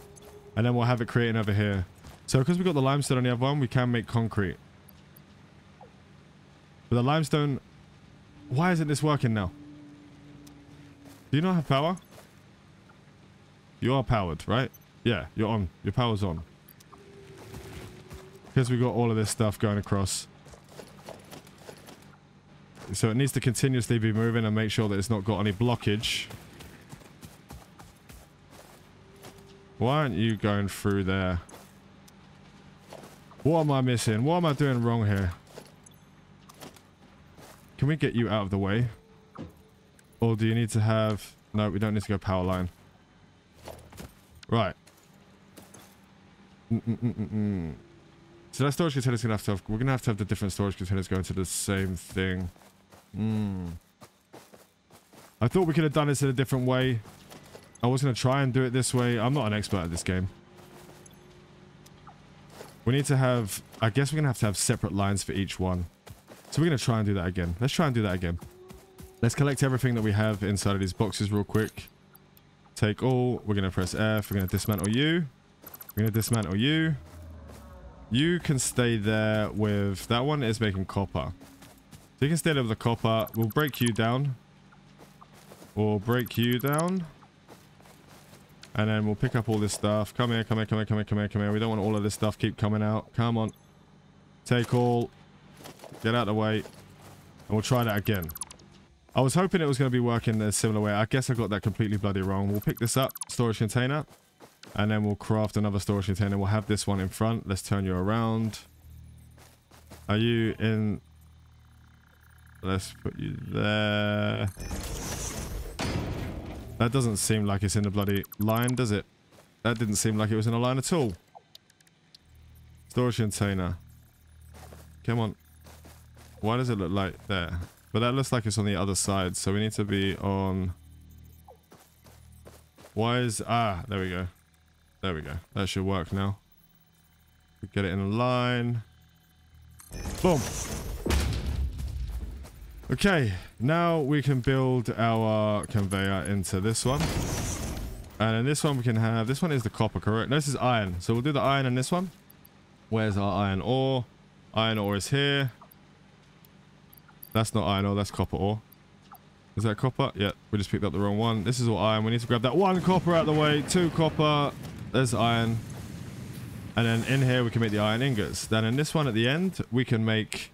And then we'll have it creating over here. So because we've got the limestone on the other one, we can make concrete. But the limestone... Why isn't this working now? Do you not have power? You are powered, right? Yeah, you're on. Your power's on. Because we've got all of this stuff going across. So it needs to continuously be moving and make sure that it's not got any blockage. Why aren't you going through there? What am I missing? What am I doing wrong here? Can we get you out of the way? Or do you need to have... No, we don't need to go power line. Right. Mm-mm-mm-mm. So that storage container's gonna have to have... We're gonna have to have the different storage containers going to the same thing. Hmm. I thought we could have done this in a different way. I was going to try and do it this way. I'm not an expert at this game. We need to have... I guess we're going to have to have separate lines for each one. So we're going to try and do that again. Let's try and do that again. Let's collect everything that we have inside of these boxes real quick. Take all. We're going to press F. We're going to dismantle you. We're going to dismantle you. You can stay there with... That one is making copper. So you can stay there with the copper. We'll break you down. We'll break you down. And then we'll pick up all this stuff. Come here, come here, come here, come here, come here, come here. We don't want all of this stuff keep coming out. Come on. Take all. Get out of the way. And we'll try that again. I was hoping it was going to be working in a similar way. I guess I got that completely bloody wrong. We'll pick this up. Storage container. And then we'll craft another storage container. We'll have this one in front. Let's turn you around. Are you in... Let's put you there. That doesn't seem like it's in a bloody line, does it? That didn't seem like it was in a line at all. Storage container. Come on. Why does it look like there? But that looks like it's on the other side, so we need to be on... Why is... Ah, there we go. There we go. That should work now. Get it in a line. Boom. Okay, now we can build our conveyor into this one. And in this one we can have... This one is the copper, correct? No, this is iron. So we'll do the iron in this one. Where's our iron ore? Iron ore is here. That's not iron ore, that's copper ore. Is that copper? Yeah, we just picked up the wrong one. This is all iron. We need to grab that one copper out of the way. Two copper. There's iron. And then in here we can make the iron ingots. Then in this one at the end, we can make...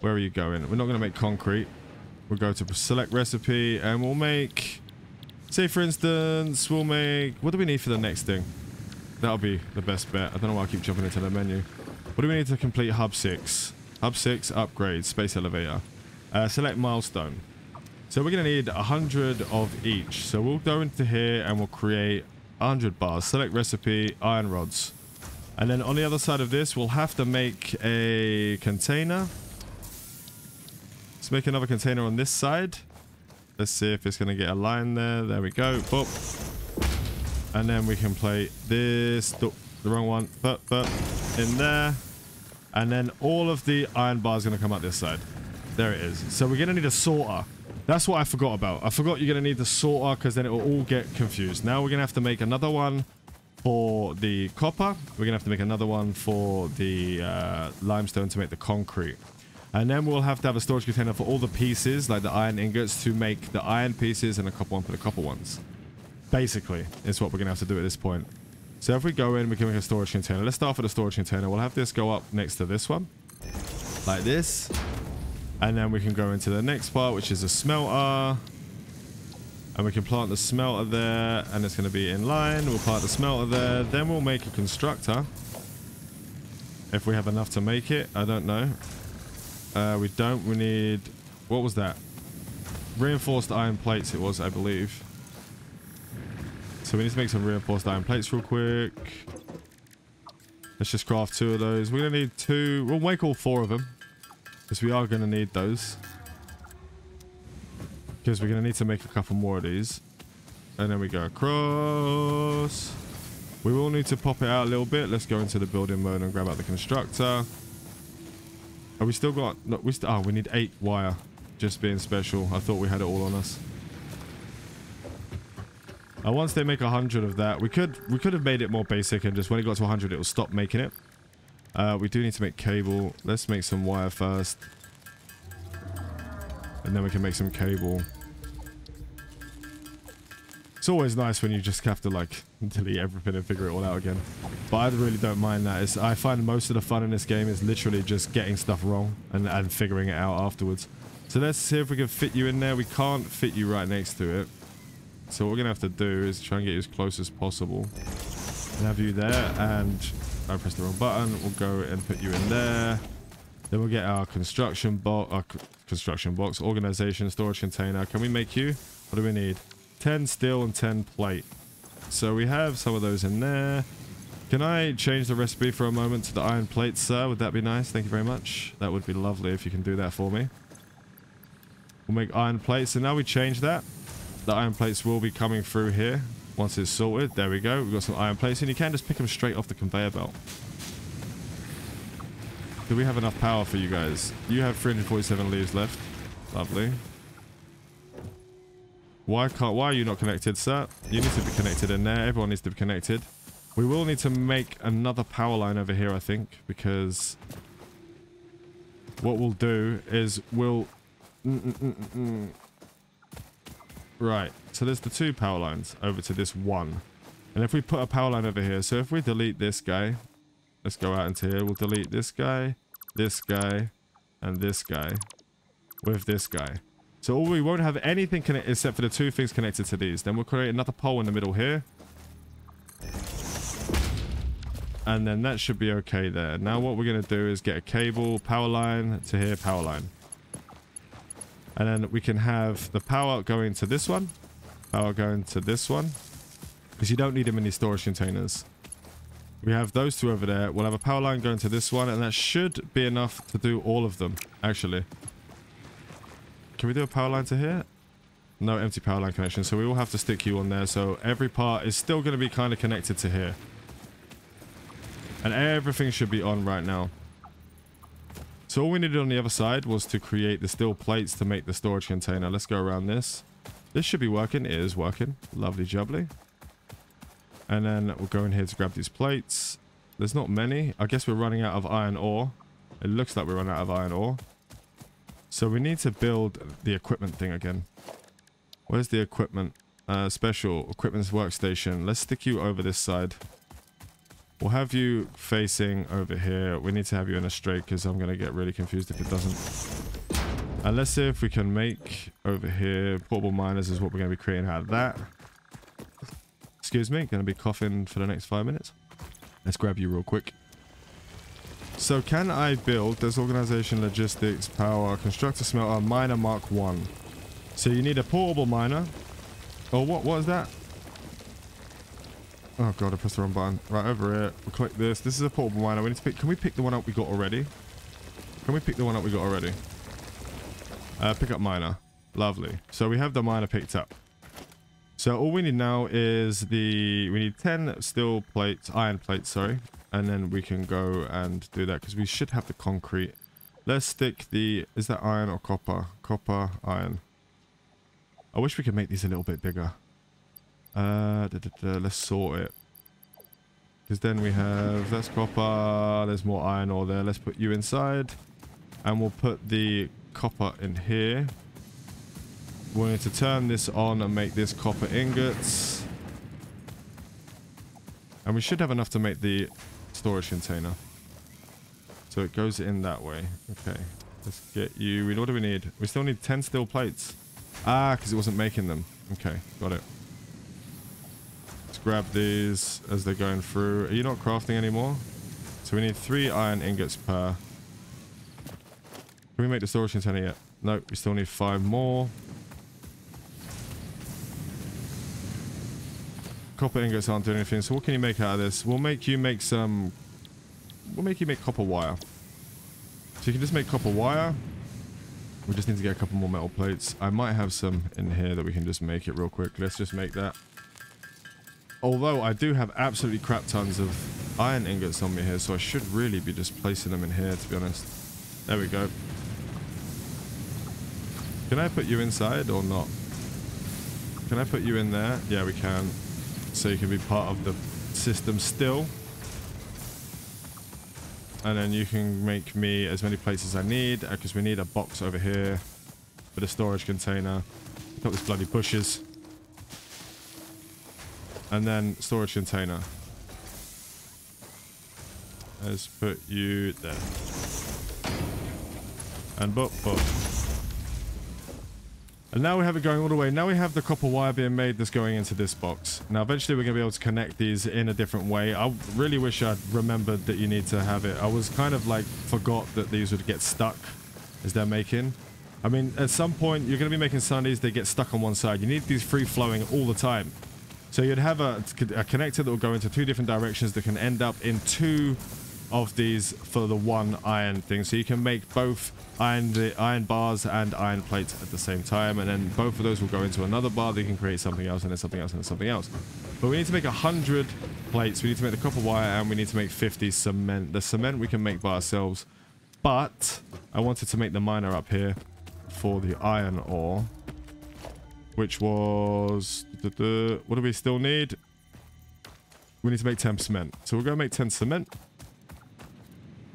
Where are you going? We're not going to make concrete. We'll go to select recipe and we'll make Say, for instance, we'll make... What do we need for the next thing? That'll be the best bet. I don't know why I keep jumping into the menu. What do we need to complete Hub 6? Hub 6, upgrade, space elevator. Uh, select milestone. So we're going to need 100 of each. So we'll go into here and we'll create 100 bars. Select recipe, iron rods. And then on the other side of this, we'll have to make a container. Let's make another container on this side. Let's see if it's going to get a line there. There we go. Boop. And then we can play this. The, wrong one. But, but in there. And then all of the iron bars going to come out this side. There it is. So we're going to need a sorter. That's what I forgot about. I forgot you're going to need the sorter because then it will all get confused. Now we're going to have to make another one for the copper. We're going to have to make another one for the uh, limestone to make the concrete. And then we'll have to have a storage container for all the pieces, like the iron ingots, to make the iron pieces and a copper one for the copper ones. Basically, is what we're going to have to do at this point. So if we go in, we can make a storage container. Let's start with a storage container. We'll have this go up next to this one. Like this. And then we can go into the next part, which is a smelter. And we can plant the smelter there, and it's going to be in line. We'll plant the smelter there. Then we'll make a constructor. If we have enough to make it. I don't know. Uh, we don't. We need... What was that? Reinforced iron plates it was, I believe. So we need to make some reinforced iron plates real quick. Let's just craft two of those. We're going to need two. We'll make all four of them. Because we are going to need those. Because we're going to need to make a couple more of these. And then we go across. We will need to pop it out a little bit. Let's go into the building mode and grab out the constructor. Have we still got... No, we st oh, we need eight wire. Just being special. I thought we had it all on us. Uh, once they make a hundred of that, we could we could have made it more basic and just when it got to 100, it will stop making it. Uh, we do need to make cable. Let's make some wire first. And then we can make some cable. It's always nice when you just have to like delete everything and figure it all out again. But I really don't mind that. It's, I find most of the fun in this game is literally just getting stuff wrong and, and figuring it out afterwards. So let's see if we can fit you in there. We can't fit you right next to it. So what we're going to have to do is try and get you as close as possible. And have you there. And I pressed the wrong button. We'll go and put you in there. Then we'll get our construction box, our construction box, organization, storage container. Can we make you? What do we need? 10 steel and 10 plate. So we have some of those in there. Can I change the recipe for a moment to the iron plates, sir? Would that be nice? Thank you very much. That would be lovely if you can do that for me. We'll make iron plates. And now we change that. The iron plates will be coming through here once it's sorted. There we go. We've got some iron plates. And you can just pick them straight off the conveyor belt. Do we have enough power for you guys? You have 347 leaves left. Lovely. Why can't? Why are you not connected, sir? You need to be connected in there. Everyone needs to be connected. We will need to make another power line over here, I think, because what we'll do is we'll... Mm -mm -mm, mm, mm. Right, so there's the two power lines over to this one. And if we put a power line over here, so if we delete this guy, let's go out into here, we'll delete this guy, this guy, and this guy with this guy. So all we won't have anything connected except for the two things connected to these. Then we'll create another pole in the middle here. And then that should be okay there. Now what we're going to do is get a cable, power line to here, power line. And then we can have the power going to this one. Power going to this one. Because you don't need them in these storage containers. We have those two over there. We'll have a power line going to this one. And that should be enough to do all of them, actually. Can we do a power line to here? No empty power line connection. So we will have to stick you on there. So every part is still going to be kind of connected to here. And everything should be on right now. So all we needed on the other side was to create the steel plates to make the storage container. Let's go around this. This should be working. It is working. Lovely jubbly. And then we'll go in here to grab these plates. There's not many. I guess we're running out of iron ore. It looks like we're running out of iron ore. So we need to build the equipment thing again. Where's the equipment? Uh, special equipment's workstation. Let's stick you over this side. We'll have you facing over here. We need to have you in a straight because I'm going to get really confused if it doesn't. And let's see if we can make over here. Portable miners is what we're going to be creating out of that. Excuse me, gonna be coughing for the next five minutes. Let's grab you real quick. So can I build this organization, logistics, power, construct a smelter, miner mark one. So you need a portable miner. Oh, what was that? Oh god, I pressed the wrong button. Right over here. We'll click this. This is a portable miner. We need to pick. Can we pick the one up we got already? Can we pick the one up we got already? Uh, pick up miner. Lovely. So we have the miner picked up. So all we need now is the... We need 10 steel plates, iron plates, sorry. And then we can go and do that because we should have the concrete. Let's stick the... Is that iron or copper? Copper, iron. I wish we could make these a little bit bigger. Uh, da, da, da, let's sort it. Because then we have... That's copper. There's more iron ore there. Let's put you inside. And we'll put the copper in here. We're going to turn this on and make this copper ingots. And we should have enough to make the storage container. So it goes in that way. Okay. Let's get you... We what do we need? We still need 10 steel plates. Ah, because it wasn't making them. Okay, got it. Let's grab these as they're going through. Are you not crafting anymore? So we need three iron ingots per. Can we make the storage container yet? Nope, we still need five more. Copper ingots aren't doing anything, so what can you make out of this? We'll make you make some... We'll make you make copper wire. So you can just make copper wire. We just need to get a couple more metal plates. I might have some in here that we can just make it real quick. Let's just make that. Although I do have absolutely crap tons of iron ingots on me here, so I should really be just placing them in here, to be honest. There we go. Can I put you inside or not? Can I put you in there? Yeah, we can. So you can be part of the system still. And then you can make me as many plates as I need, because we need a box over here for the storage container. Got these bloody bushes. And then storage container. Let's put you there. And boop, boop. And now we have it going all the way. Now we have the copper wire being made that's going into this box. Now, eventually we're going to be able to connect these in a different way. I really wish I'd remembered that you need to have it. I was kind of like forgot that these would get stuck as they're making. I mean, at some point, you're going to be making some they get stuck on one side. You need these free flowing all the time. So you'd have a, a connector that will go into two different directions that can end up in two of these for the one iron thing. So you can make both iron iron bars and iron plates at the same time, and then both of those will go into another bar. They can create something else, and then something else, and then something else. But we need to make 100 plates. We need to make the copper wire, and we need to make 50 cement. The cement we can make by ourselves, but I wanted to make the miner up here for the iron ore, which was... What do we still need? We need to make 10 cement. So we're going to make 10 cement.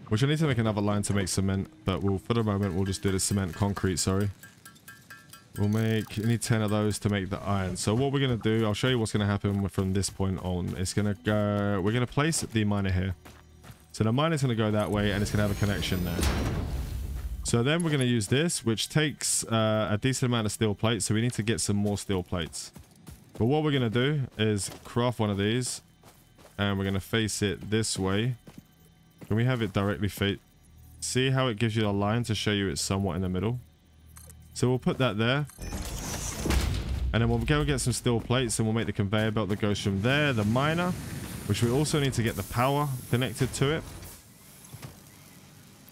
Which I need to make another line to make cement, but we'll, for the moment, we'll just do the cement concrete, sorry. We'll make, you need 10 of those to make the iron. So what we're going to do, I'll show you what's going to happen from this point on. It's going to go, we're going to place the miner here. So the miner's going to go that way and it's going to have a connection there. So then we're going to use this, which takes uh, a decent amount of steel plates. So we need to get some more steel plates. But what we're going to do is craft one of these and we're going to face it this way. Can we have it directly face? See how it gives you a line to show you it's somewhat in the middle? So we'll put that there. And then we'll go get some steel plates and we'll make the conveyor belt that goes from there, the miner, which we also need to get the power connected to it.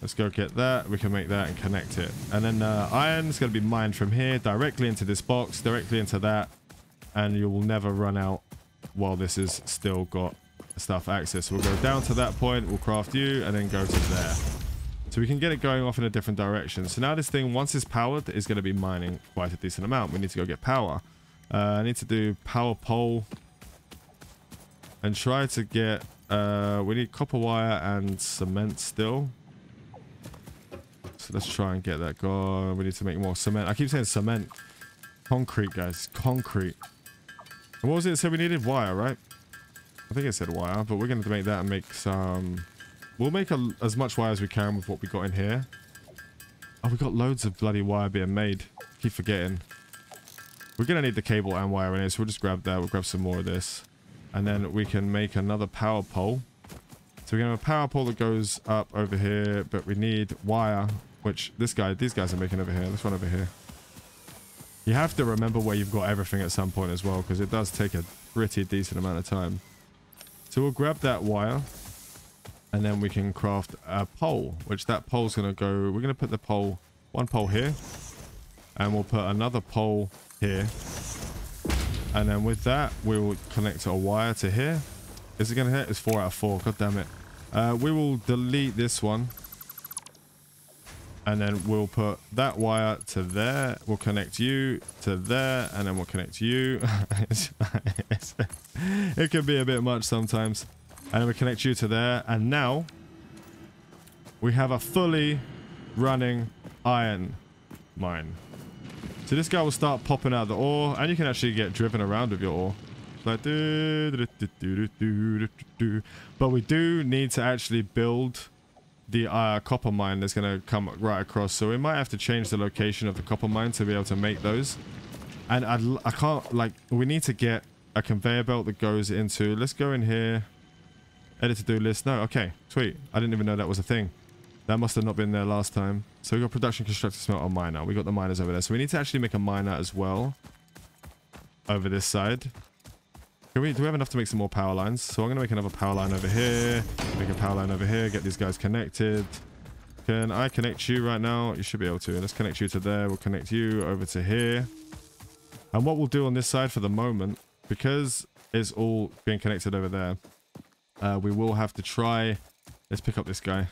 Let's go get that. We can make that and connect it. And then uh, iron is going to be mined from here directly into this box, directly into that. And you will never run out while this is still got stuff access. So we'll go down to that point, we'll craft you, and then go to there. So we can get it going off in a different direction. So now this thing, once it's powered, is going to be mining quite a decent amount. We need to go get power. Uh, I need to do power pole and try to get... Uh, we need copper wire and cement still. So let's try and get that going. We need to make more cement. I keep saying cement. Concrete, guys. Concrete. What was it? So we needed wire, right? I think it said wire, but we're going to make that and make some... We'll make a, as much wire as we can with what we got in here. Oh, we got loads of bloody wire being made. Keep forgetting. We're going to need the cable and wire in here, so we'll just grab that. We'll grab some more of this. And then we can make another power pole. So we're going to have a power pole that goes up over here, but we need wire, which this guy, these guys are making over here. This one over here. You have to remember where you've got everything at some point as well, because it does take a pretty decent amount of time. So we'll grab that wire, and then we can craft a pole, which that pole's going to go... We're going to put the pole, one pole here, and we'll put another pole here. And then with that, we'll connect a wire to here. Is it going to hit? It's 4 out of 4. God damn it. Uh, we will delete this one and then we'll put that wire to there. We'll connect you to there and then we'll connect you. It can be a bit much sometimes. And then we connect you to there and now we have a fully running iron mine. So this guy will start popping out the ore and you can actually get driven around with your ore. Like do, do, do, but we do need to actually build the uh, copper mine that's going to come right across. So we might have to change the location of the copper mine to be able to make those. And I'd, I can't, like, we need to get a conveyor belt that goes into, let's go in here, edit to do list. No, okay, sweet. I didn't even know that was a thing. That must have not been there last time. So we got production, constructor, smelter, miner. We got the miners over there. So we need to actually make a miner as well over this side. Can we, do we have enough to make some more power lines? So I'm going to make another power line over here. Make a power line over here. Get these guys connected. Can I connect you right now? You should be able to. Let's connect you to there. We'll connect you over to here. And what we'll do on this side for the moment, because it's all being connected over there, uh, we will have to try... Let's pick up this guy.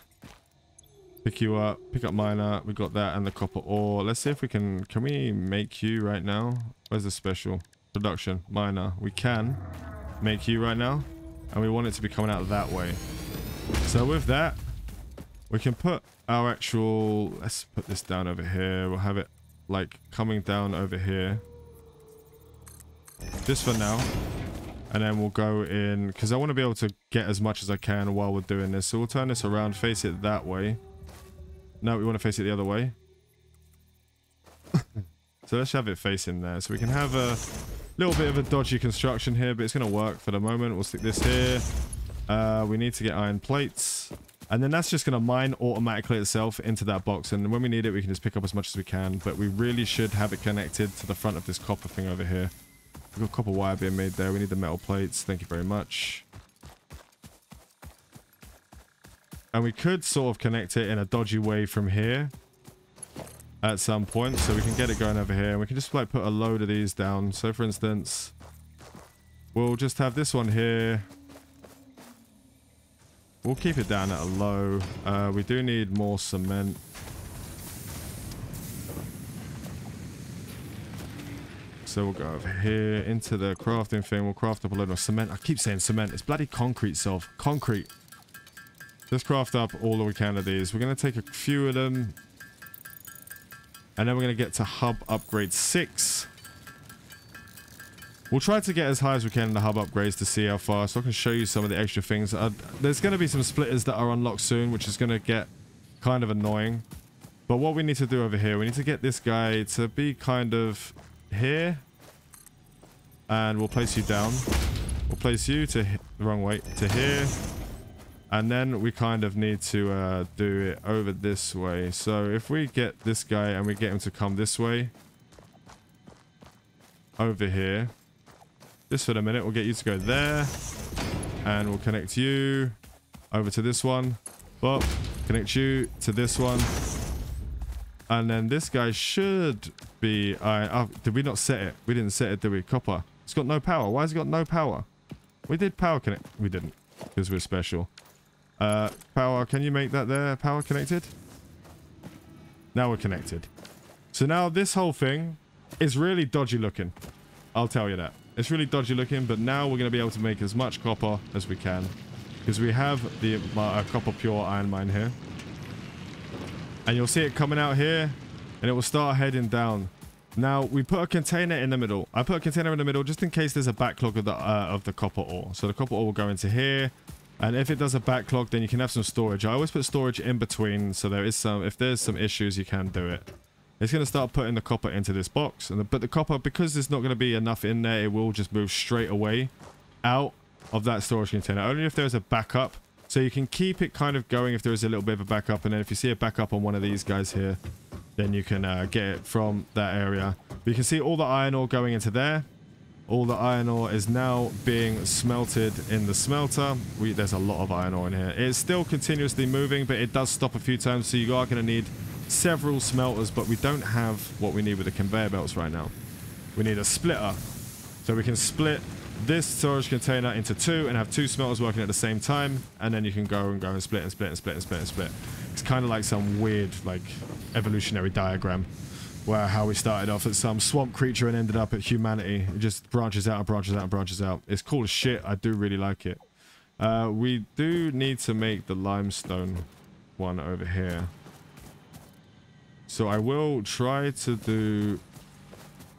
Pick you up. Pick up miner. We got that and the copper ore. Let's see if we can... Can we make you right now? Where's the special? Production. Miner. We can make you right now. And we want it to be coming out that way. So with that, we can put our actual... Let's put this down over here. We'll have it like coming down over here. Just for now. And then we'll go in... Because I want to be able to get as much as I can while we're doing this. So we'll turn this around, face it that way. No, we want to face it the other way. so let's have it facing there. So we can have a little bit of a dodgy construction here, but it's going to work for the moment. We'll stick this here. Uh, we need to get iron plates. And then that's just going to mine automatically itself into that box. And when we need it, we can just pick up as much as we can. But we really should have it connected to the front of this copper thing over here. We've got copper wire being made there. We need the metal plates. Thank you very much. And we could sort of connect it in a dodgy way from here at some point. So we can get it going over here. And we can just like put a load of these down. So for instance, we'll just have this one here. We'll keep it down at a low. Uh, we do need more cement. So we'll go over here into the crafting thing. We'll craft up a load of cement. I keep saying cement. It's bloody concrete, self. Concrete. Let's craft up all that we can of these. We're going to take a few of them. And then we're going to get to hub upgrade 6. We'll try to get as high as we can in the hub upgrades to see how far, so I can show you some of the extra things. Uh, there's going to be some splitters that are unlocked soon, which is going to get kind of annoying. But what we need to do over here, we need to get this guy to be kind of here. And we'll place you down. We'll place you to the wrong way, to here. And then we kind of need to uh, do it over this way. So if we get this guy and we get him to come this way. Over here. Just for a minute, we'll get you to go there. And we'll connect you over to this one. Well, connect you to this one. And then this guy should be... Uh, did we not set it? We didn't set it, did we? Copper. It's got no power. Why has it got no power? We did power connect. We didn't. Because we're special. Uh, power, can you make that there? Power connected? Now we're connected. So now this whole thing is really dodgy looking. I'll tell you that. It's really dodgy looking, but now we're going to be able to make as much copper as we can. Because we have the uh, copper pure iron mine here. And you'll see it coming out here. And it will start heading down. Now, we put a container in the middle. I put a container in the middle just in case there's a backlog of the, uh, of the copper ore. So the copper ore will go into here. And if it does a backlog, then you can have some storage. I always put storage in between. So there is some, if there's some issues, you can do it. It's going to start putting the copper into this box. and the, But the copper, because there's not going to be enough in there, it will just move straight away out of that storage container. Only if there's a backup. So you can keep it kind of going if there is a little bit of a backup. And then if you see a backup on one of these guys here, then you can uh, get it from that area. But you can see all the iron ore going into there. All the iron ore is now being smelted in the smelter. We, there's a lot of iron ore in here. It's still continuously moving, but it does stop a few times. So you are going to need several smelters, but we don't have what we need with the conveyor belts right now. We need a splitter. So we can split this storage container into two and have two smelters working at the same time. And then you can go and go and split and split and split and split and split. It's kind of like some weird, like, evolutionary diagram where how we started off at some swamp creature and ended up at humanity. It just branches out and branches out and branches out. It's cool as shit. I do really like it. Uh, we do need to make the limestone one over here. So I will try to do...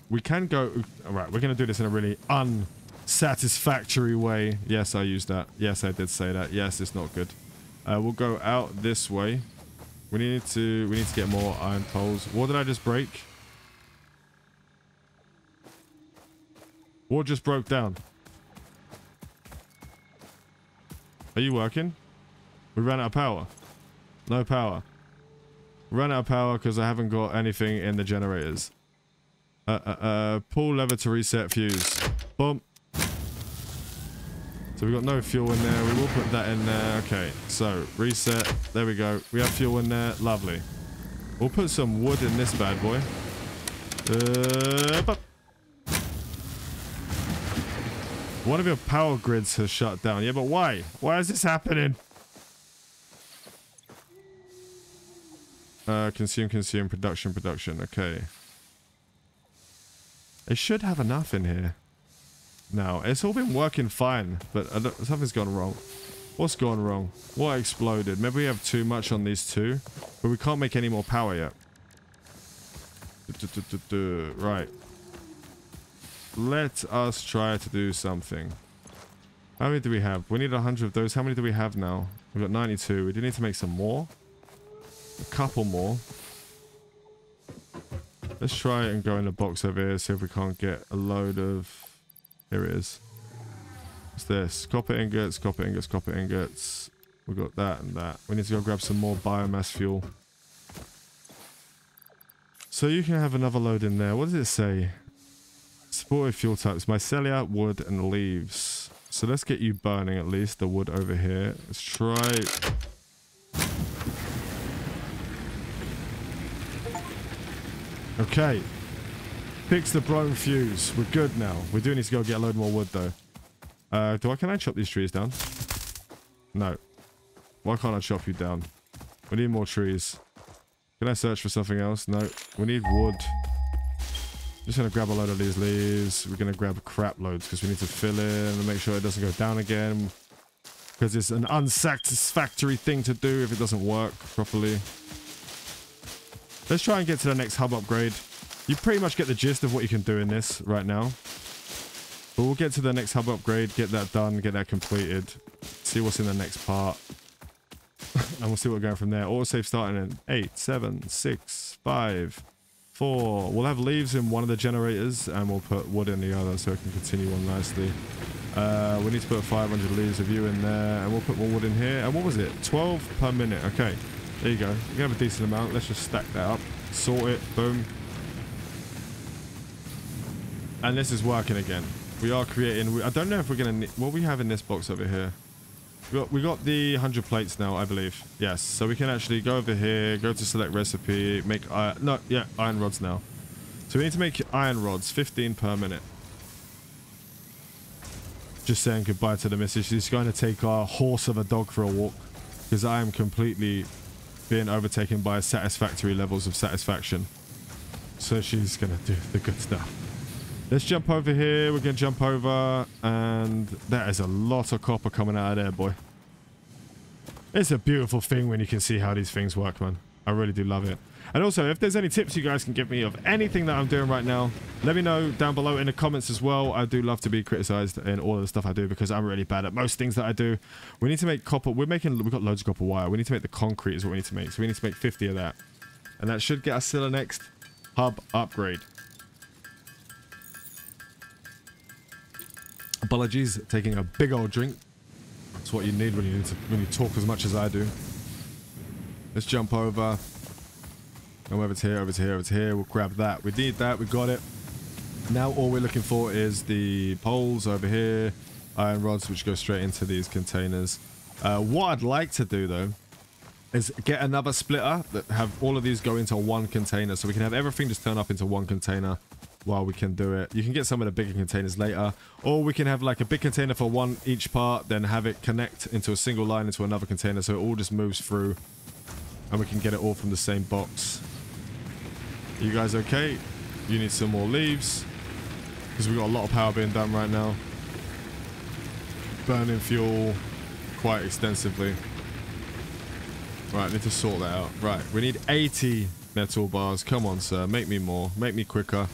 We can go... Alright, we're going to do this in a really unsatisfactory way. Yes, I used that. Yes, I did say that. Yes, it's not good. Uh, we'll go out this way. We need to we need to get more iron poles. What did I just break? What just broke down? Are you working? We ran out of power. No power. Run out of power because I haven't got anything in the generators. Uh, uh, uh, pull lever to reset fuse. Boom. So we've got no fuel in there. We will put that in there. Okay, so reset. There we go. We have fuel in there. Lovely. We'll put some wood in this bad boy. Uh, one of your power grids has shut down. Yeah, but why? Why is this happening? Uh, consume, consume, production, production. Okay. It should have enough in here. Now, it's all been working fine, but something's gone wrong. What's gone wrong? What exploded? Maybe we have too much on these two, but we can't make any more power yet. Right. Let us try to do something. How many do we have? We need 100 of those. How many do we have now? We've got 92. We do need to make some more. A couple more. Let's try and go in the box over here, see if we can't get a load of... Here it is. What's this? Copper ingots, copper ingots, copper ingots. We've got that and that. We need to go grab some more biomass fuel. So you can have another load in there. What does it say? Supported fuel types. Mycelia, wood, and leaves. So let's get you burning at least the wood over here. Let's try Okay. Fix the blown fuse. We're good now. We do need to go get a load more wood, though. Uh, do I, can I chop these trees down? No. Why can't I chop you down? We need more trees. Can I search for something else? No. We need wood. Just gonna grab a load of these leaves. We're gonna grab crap loads because we need to fill in and make sure it doesn't go down again. Because it's an unsatisfactory thing to do if it doesn't work properly. Let's try and get to the next hub upgrade. You pretty much get the gist of what you can do in this right now. But we'll get to the next hub upgrade, get that done, get that completed. See what's in the next part. and we'll see what we're going from there. Autosave starting in 8, 7, 6, 5, 4. We'll have leaves in one of the generators and we'll put wood in the other so it can continue on nicely. Uh, we need to put 500 leaves of you in there and we'll put more wood in here. And what was it? 12 per minute. Okay. There you go. You can have a decent amount. Let's just stack that up. Sort it. Boom. And this is working again. We are creating... I don't know if we're going to... What we have in this box over here? We got, we got the 100 plates now, I believe. Yes. So we can actually go over here, go to select recipe, make... Iron, no, yeah, iron rods now. So we need to make iron rods, 15 per minute. Just saying goodbye to the missus. She's going to take our horse of a dog for a walk. Because I am completely being overtaken by satisfactory levels of satisfaction. So she's going to do the good stuff. Let's jump over here. We're going to jump over. And that is a lot of copper coming out of there, boy. It's a beautiful thing when you can see how these things work, man. I really do love it. And also, if there's any tips you guys can give me of anything that I'm doing right now, let me know down below in the comments as well. I do love to be criticized in all of the stuff I do because I'm really bad at most things that I do. We need to make copper. We're making, we've got loads of copper wire. We need to make the concrete is what we need to make. So we need to make 50 of that. And that should get us to the next hub upgrade. Apologies, taking a big old drink. That's what you need when you need to, when you talk as much as I do. Let's jump over. And over to here, over to here, over to here. We'll grab that. We need that. We got it. Now all we're looking for is the poles over here, iron rods, which go straight into these containers. Uh, what I'd like to do though is get another splitter that have all of these go into one container so we can have everything just turn up into one container while we can do it. You can get some of the bigger containers later or we can have like a big container for one each part then have it connect into a single line into another container so it all just moves through and we can get it all from the same box. You guys okay? You need some more leaves because we've got a lot of power being done right now. Burning fuel quite extensively. Right, need to sort that out. Right, we need 80 metal bars. Come on, sir. Make me more. Make me quicker.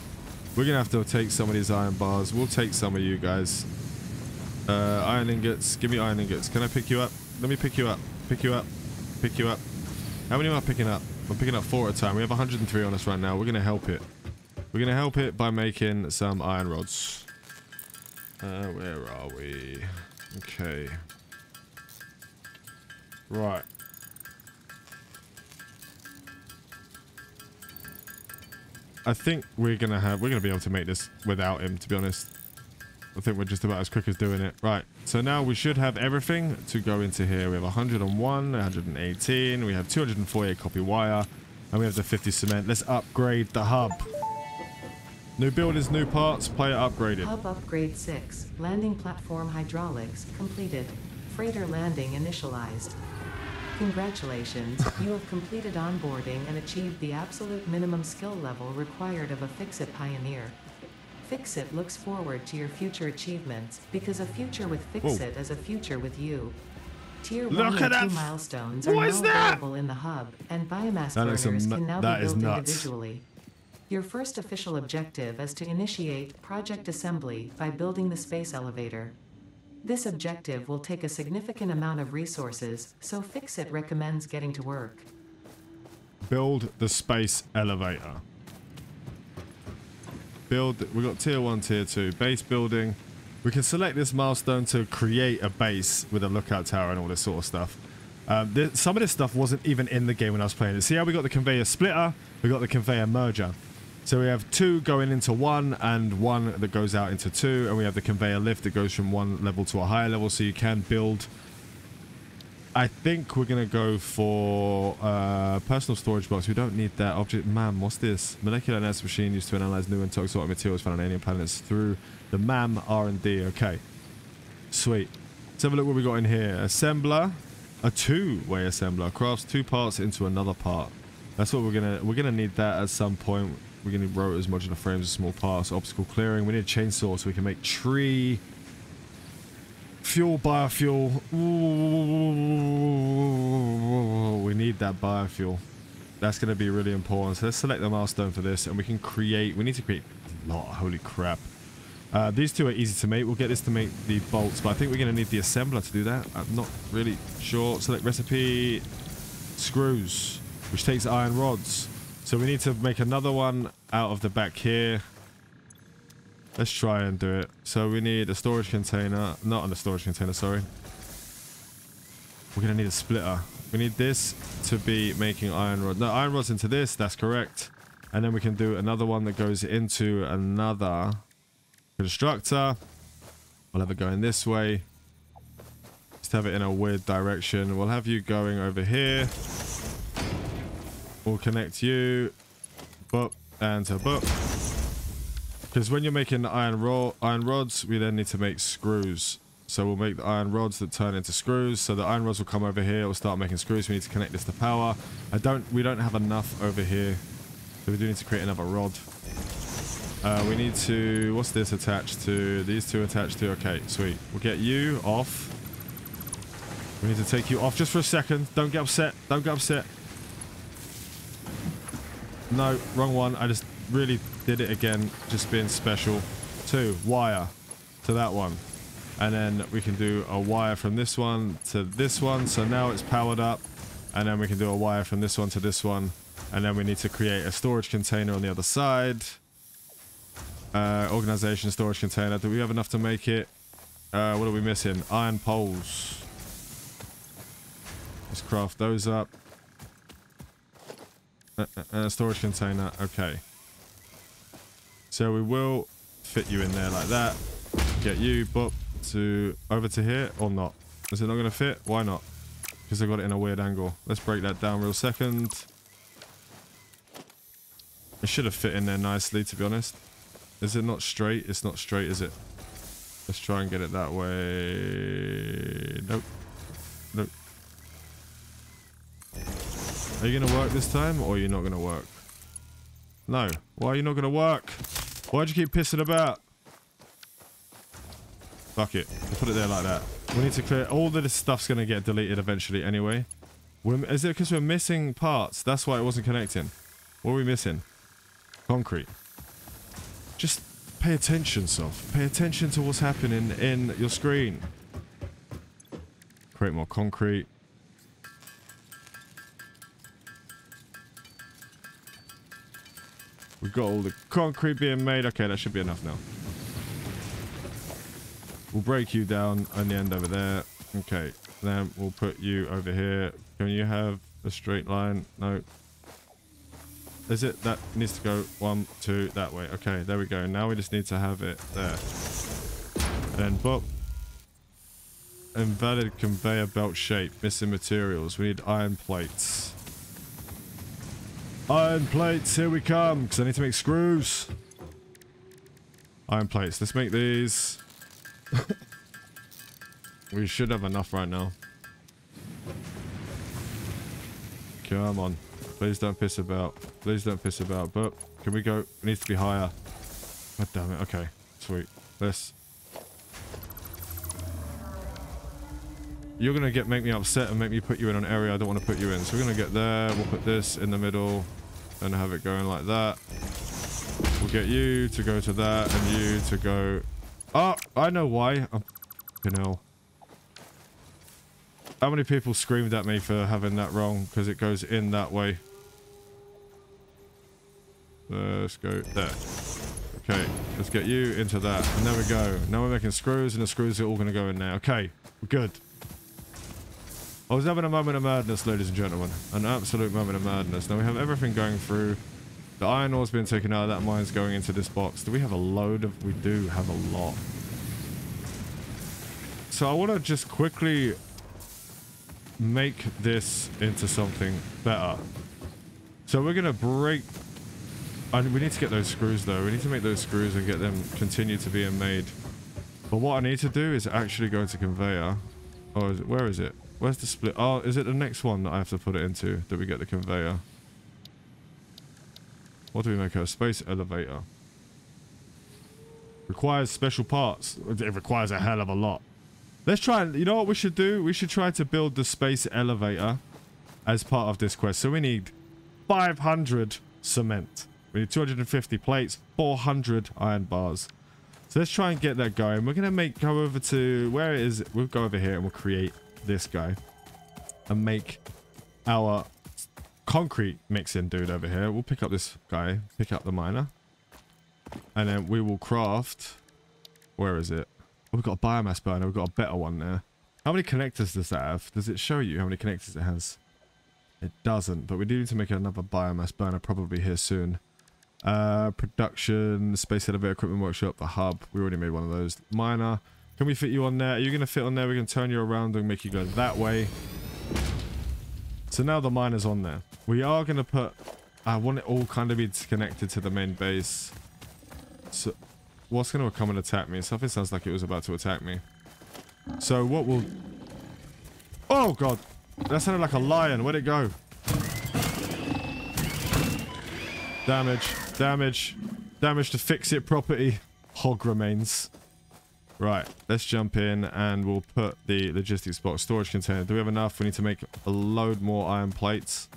We're going to have to take some of these iron bars. We'll take some of you guys. Uh, iron ingots. Give me iron ingots. Can I pick you up? Let me pick you up. Pick you up. Pick you up. How many am I picking up? I'm picking up four at a time. We have 103 on us right now. We're going to help it. We're going to help it by making some iron rods. Uh, where are we? Okay. Right. I think we're gonna have we're gonna be able to make this without him to be honest. I think we're just about as quick as doing it. Right. So now we should have everything to go into here. We have 101, 118, we have 248 copy wire, and we have the 50 cement. Let's upgrade the hub. New buildings, new parts, player upgraded. Hub upgrade 6. Landing platform hydraulics completed. Freighter landing initialized. Congratulations, you have completed onboarding and achieved the absolute minimum skill level required of a FICSIT pioneer. FICSIT looks forward to your future achievements, because a future with FICSIT is a future with you. Tier Look 1 and 2 f- milestones are now available in the hub, and biomass That burners can now be built individually. Your first official objective is to initiate project assembly by building the space elevator. This objective will take a significant amount of resources, so FICSIT recommends getting to work. Build the space elevator. Build, we've got tier one, tier two, base building. We can select this milestone to create a base with a lookout tower and all this sort of stuff. Um, th- some of this stuff wasn't even in the game when I was playing it. See how we got the conveyor splitter? We got the conveyor merger. So we have two going into one and one that goes out into two. And we have the conveyor lift that goes from one level to a higher level. So you can build I think we're gonna go for uh, personal storage box. We don't need that object. MAM, what's this? Molecular analysis machine used to analyze new and toxic materials found on alien planets through the MAM R&D. Okay, sweet. Let's have a look what we got in here. Assembler, a two-way assembler crafts two parts into another part. That's what we're gonna we're gonna need that at some point. We're gonna need rotors, modular frames, as small parts, obstacle clearing. We need a chainsaw so we can make tree Fuel, biofuel. Ooh, we need that biofuel. That's going to be really important. So let's select the milestone for this, and we can create. We need to create a lot. Holy crap! Uh, these two are easy to make. We'll get this to make the bolts, but I think we're going to need the assembler to do that. I'm not really sure. Select recipe. Screws, which takes iron rods. So we need to make another one out of the back here. Let's try and do it. So we need a storage container. Not on a storage container, sorry. We're going to need a splitter. We need this to be making iron rod. No, iron rods into this. That's correct. And then we can do another one that goes into another constructor. We'll have it going this way. Just have it in a weird direction. We'll have you going over here. We'll connect you. Boop. And to boop. Because when you're making iron, ro iron rods, we then need to make screws. So we'll make the iron rods that turn into screws. So the iron rods will come over here. We'll start making screws. We need to connect this to power. I don't. We don't have enough over here. So we do need to create another rod. Uh, we need to. What's this attached to? These two attached to. Okay, sweet. We'll get you off. We need to take you off just for a second. Don't get upset. Don't get upset. No, wrong one. I just really did it again, just being special. Two, wire to that one. And then we can do a wire from this one to this one. So now it's powered up. And then we can do a wire from this one to this one. And then we need to create a storage container on the other side. Uh, organization storage container. Do we have enough to make it? Uh, what are we missing? Iron poles. Let's craft those up. Uh, uh, uh, storage container. Okay. So we will fit you in there like that. Get you, but to over to here or not? Is it not going to fit? Why not? Because I got it in a weird angle. Let's break that down real second. It should have fit in there nicely, to be honest. Is it not straight? It's not straight, is it? Let's try and get it that way. Nope. Nope. Are you going to work this time or are you not going to work? No. Why are you not going to work? Why'd you keep pissing about? Fuck it. We'll put it there like that. We need to clear... All of this stuff's going to get deleted eventually anyway. We're, is it because we're missing parts? That's why it wasn't connecting. What are we missing? Concrete. Just pay attention, Soph. Pay attention to what's happening in your screen. Create more concrete. We've got all the concrete being made. Okay, that should be enough now. We'll break you down on the end over there. Okay, then we'll put you over here. Can you have a straight line? No. Is it? That needs to go one, two, that way. Okay, there we go. Now we just need to have it there. Then, Invalid conveyor belt shape. Missing materials. We need iron plates. Iron plates, here we come. Because I need to make screws. Iron plates. Let's make these. we should have enough right now. Come on. Please don't piss about. Please don't piss about. But can we go? It needs to be higher. God damn it. Okay. Sweet. Let's... You're going to get make me upset and make me put you in an area I don't want to put you in. So we're going to get there. We'll put this in the middle and have it going like that. We'll get you to go to that and you to go Oh, I know why. I'm know. How many people screamed at me for having that wrong? Because it goes in that way. Let's go there. Okay, let's get you into that. And there we go. Now we're making screws and the screws are all going to go in there. Okay, we're good. I was having a moment of madness, ladies and gentlemen. An absolute moment of madness. Now we have everything going through. The iron ore's been taken out of that mine's going into this box. Do we have a load of... We do have a lot. So I want to just quickly make this into something better. So we're going to break... And we need to get those screws though. We need to make those screws and get them continue to being made. But what I need to do is actually go into conveyor. Oh, where is it? Where's the split? Oh, is it the next one that I have to put it into that we get the conveyor? What do we make a space elevator? Requires special parts. It requires a hell of a lot. Let's try and, you know what we should do? We should try to build the space elevator as part of this quest. So we need 500 cement. We need 250 plates, 400 iron bars. So let's try and get that going. We're going to make, go over to, where it is, we'll go over here and we'll create this guy. And make our concrete mixing dude over here. We'll pick up this guy, pick up the miner. And then we will craft... Where is it? Oh, we've got a biomass burner. We've got a better one there. How many connectors does that have? Does it show you how many connectors it has? It doesn't, but we do need to make another biomass burner probably here soon. Uh, production, space elevator equipment workshop, the hub. We already made one of those. Miner. Can we fit you on there? Are you going to fit on there? We can turn you around and make you go that way. So now the miner's on there. We are going to put... I want it all kind of be connected to the main base. So what's going to come and attack me? Something sounds like it was about to attack me. So what will... Oh, God. That sounded like a lion. Where'd it go? Damage. Damage. Damage to FICSIT property. Hog remains. Right, let's jump in and we'll put the logistics box storage container. Do we have enough? We need to make a load more iron plates.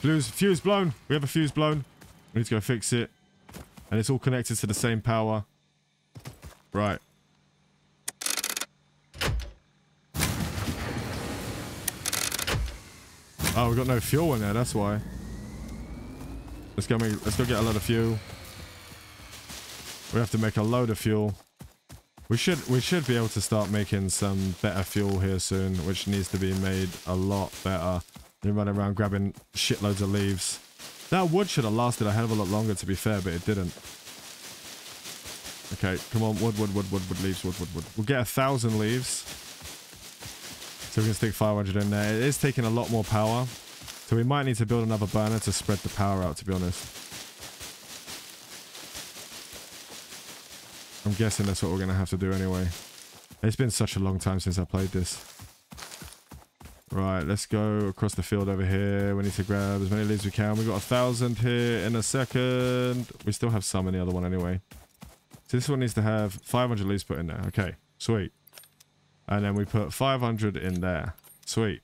Fuse, fuse blown. We have a fuse blown. We need to go fix it. And it's all connected to the same power. Right. Oh, we got no fuel in there. That's why. Let's go. Make, let's go get a lot of fuel. We have to make a load of fuel. We should we should be able to start making some better fuel here soon, which needs to be made a lot better. Than running around grabbing shitloads of leaves. That wood should have lasted a hell of a lot longer, to be fair, but it didn't. Okay, come on, wood, wood, wood, wood, wood, leaves, wood, wood, wood. We'll get a thousand leaves. So we can stick 500 in there. It is taking a lot more power. So we might need to build another burner to spread the power out, to be honest. I'm guessing that's what we're going to have to do anyway. It's been such a long time since I played this. Right, let's go across the field over here. We need to grab as many leaves we can. We got a thousand here in a second. We still have some in the other one anyway. So this one needs to have 500 leaves put in there. Okay, sweet. And then we put 500 in there. Sweet.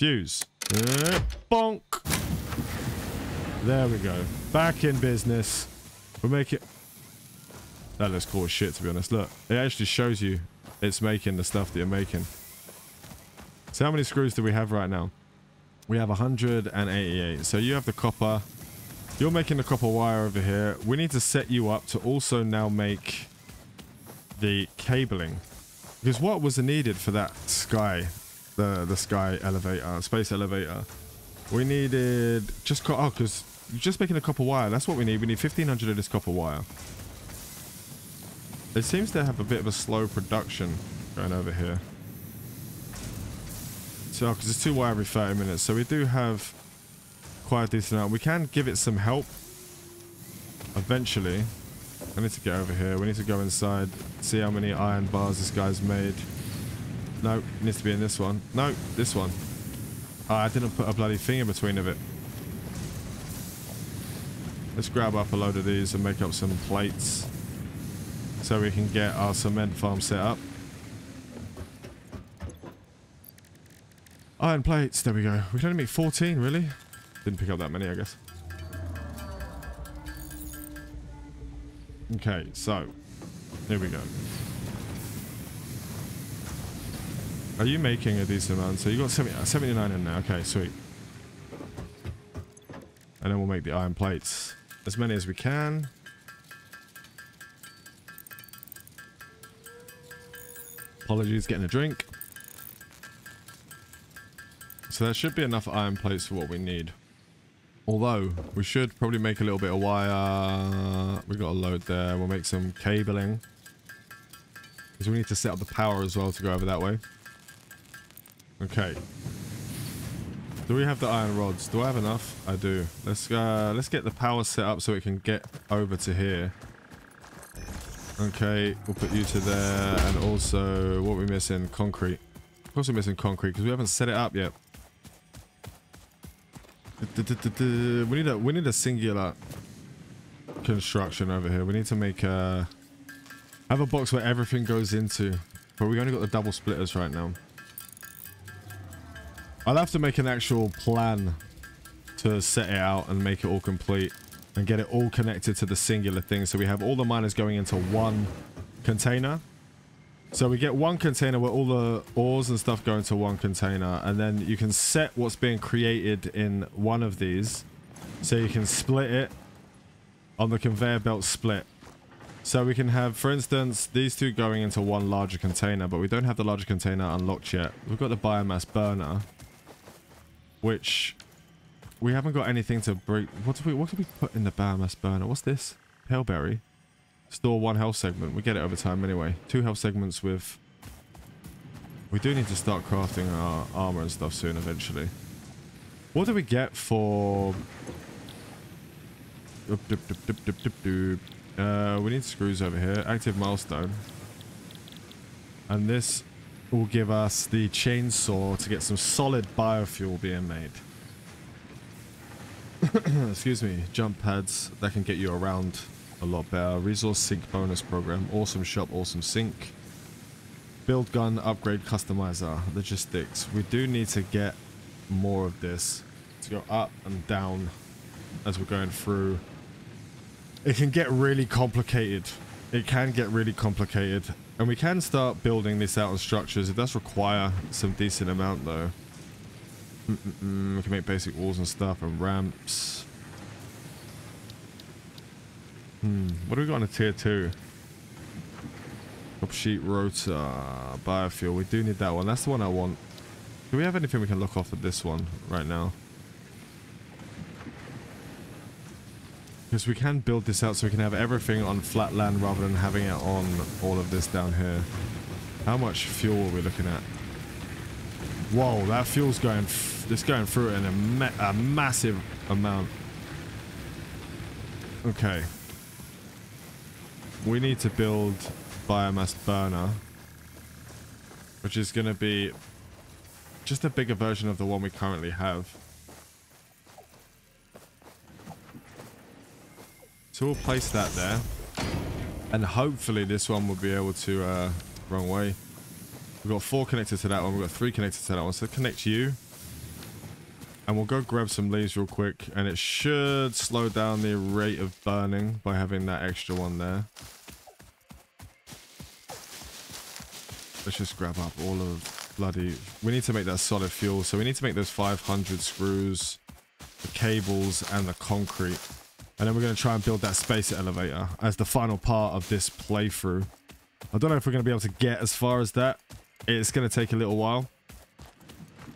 Fuse. Uh, bonk. There we go. Back in business. We'll make it... That looks cool as shit, to be honest. Look, it actually shows you it's making the stuff that you're making. So how many screws do we have right now? We have 188. So you have the copper. You're making the copper wire over here. We need to set you up to also now make the cabling. Because what was needed for that sky, the, the sky elevator, space elevator, we needed just, oh, because you're just making a copper wire, that's what we need. We need 1500 of this copper wire. It seems to have a bit of a slow production going over here. So, because it's two wire every 30 minutes. So we do have quite a decent amount. We can give it some help eventually. I need to get over here. We need to go inside, see how many iron bars this guy's made. No, needs to be in this one. No, this one. Oh, I didn't put a bloody thing in between of it. Let's grab up a load of these and make up some plates so we can get our cement farm set up. Iron plates, there we go. We can only make 14, really? Didn't pick up that many, I guess. Okay, so, here we go. Are you making a decent amount? So you got 70, uh, 79 in there. Okay, sweet. And then we'll make the iron plates. As many as we can. Apologies, getting a drink. So there should be enough iron plates for what we need. Although, we should probably make a little bit of wire. We've got a load there. We'll make some cabling. Because we need to set up the power as well to go over that way. Okay. Do we have the iron rods? Do I have enough? I do. Let's uh, let's get the power set up so it can get over to here. Okay, we'll put you to there. And also, what we missing? Concrete. Of course we're missing concrete because we haven't set it up yet. We need a we need a singular construction over here. We need to make a have a box where everything goes into. But we only got the double splitters right now. I'll have to make an actual plan to set it out and make it all complete and get it all connected to the singular thing. So we have all the miners going into one container. So we get one container where all the ores and stuff go into one container. And then you can set what's being created in one of these. So you can split it on the conveyor belt split. So we can have for instance these two going into one larger container but we don't have the larger container unlocked yet. We've got the biomass burner which we haven't got anything to break. What do we what do we put in the biomass burner? What's this? Paleberry. Store one health segment. We get it over time anyway. Two health segments with. We do need to start crafting our armor and stuff soon eventually. What do we get for? Uh, we need screws over here. Active milestone. And this will give us the chainsaw to get some solid biofuel being made. Excuse me. Jump pads that can get you around a lot better. Resource sink bonus program. Awesome shop, awesome sink. Build gun, upgrade customizer, logistics. We do need to get more of this to go up and down as we're going through. It can get really complicated. It can get really complicated. And we can start building this out on structures. It does require some decent amount though. Mm -mm -mm. We can make basic walls and stuff and ramps. Hmm. What do we got on a tier 2? Top sheet rotor. Biofuel. We do need that one. That's the one I want. Do we have anything we can look off at this one right now? Because we can build this out so we can have everything on flat land rather than having it on all of this down here. How much fuel are we looking at? Whoa, that fuel's going, it's going through it in a, ma a massive amount. Okay. We need to build biomass burner, which is going to be just a bigger version of the one we currently have. So we'll place that there. And hopefully this one will be able to, uh, wrong way. We've got four connected to that one. We've got three connected to that one. So connect you. And we'll go grab some leaves real quick. And it should slow down the rate of burning by having that extra one there. Let's just grab up all of bloody... We need to make that solid fuel. So we need to make those 500 screws, the cables, and the concrete. And then we're going to try and build that space elevator as the final part of this playthrough. I don't know if we're going to be able to get as far as that. It's going to take a little while.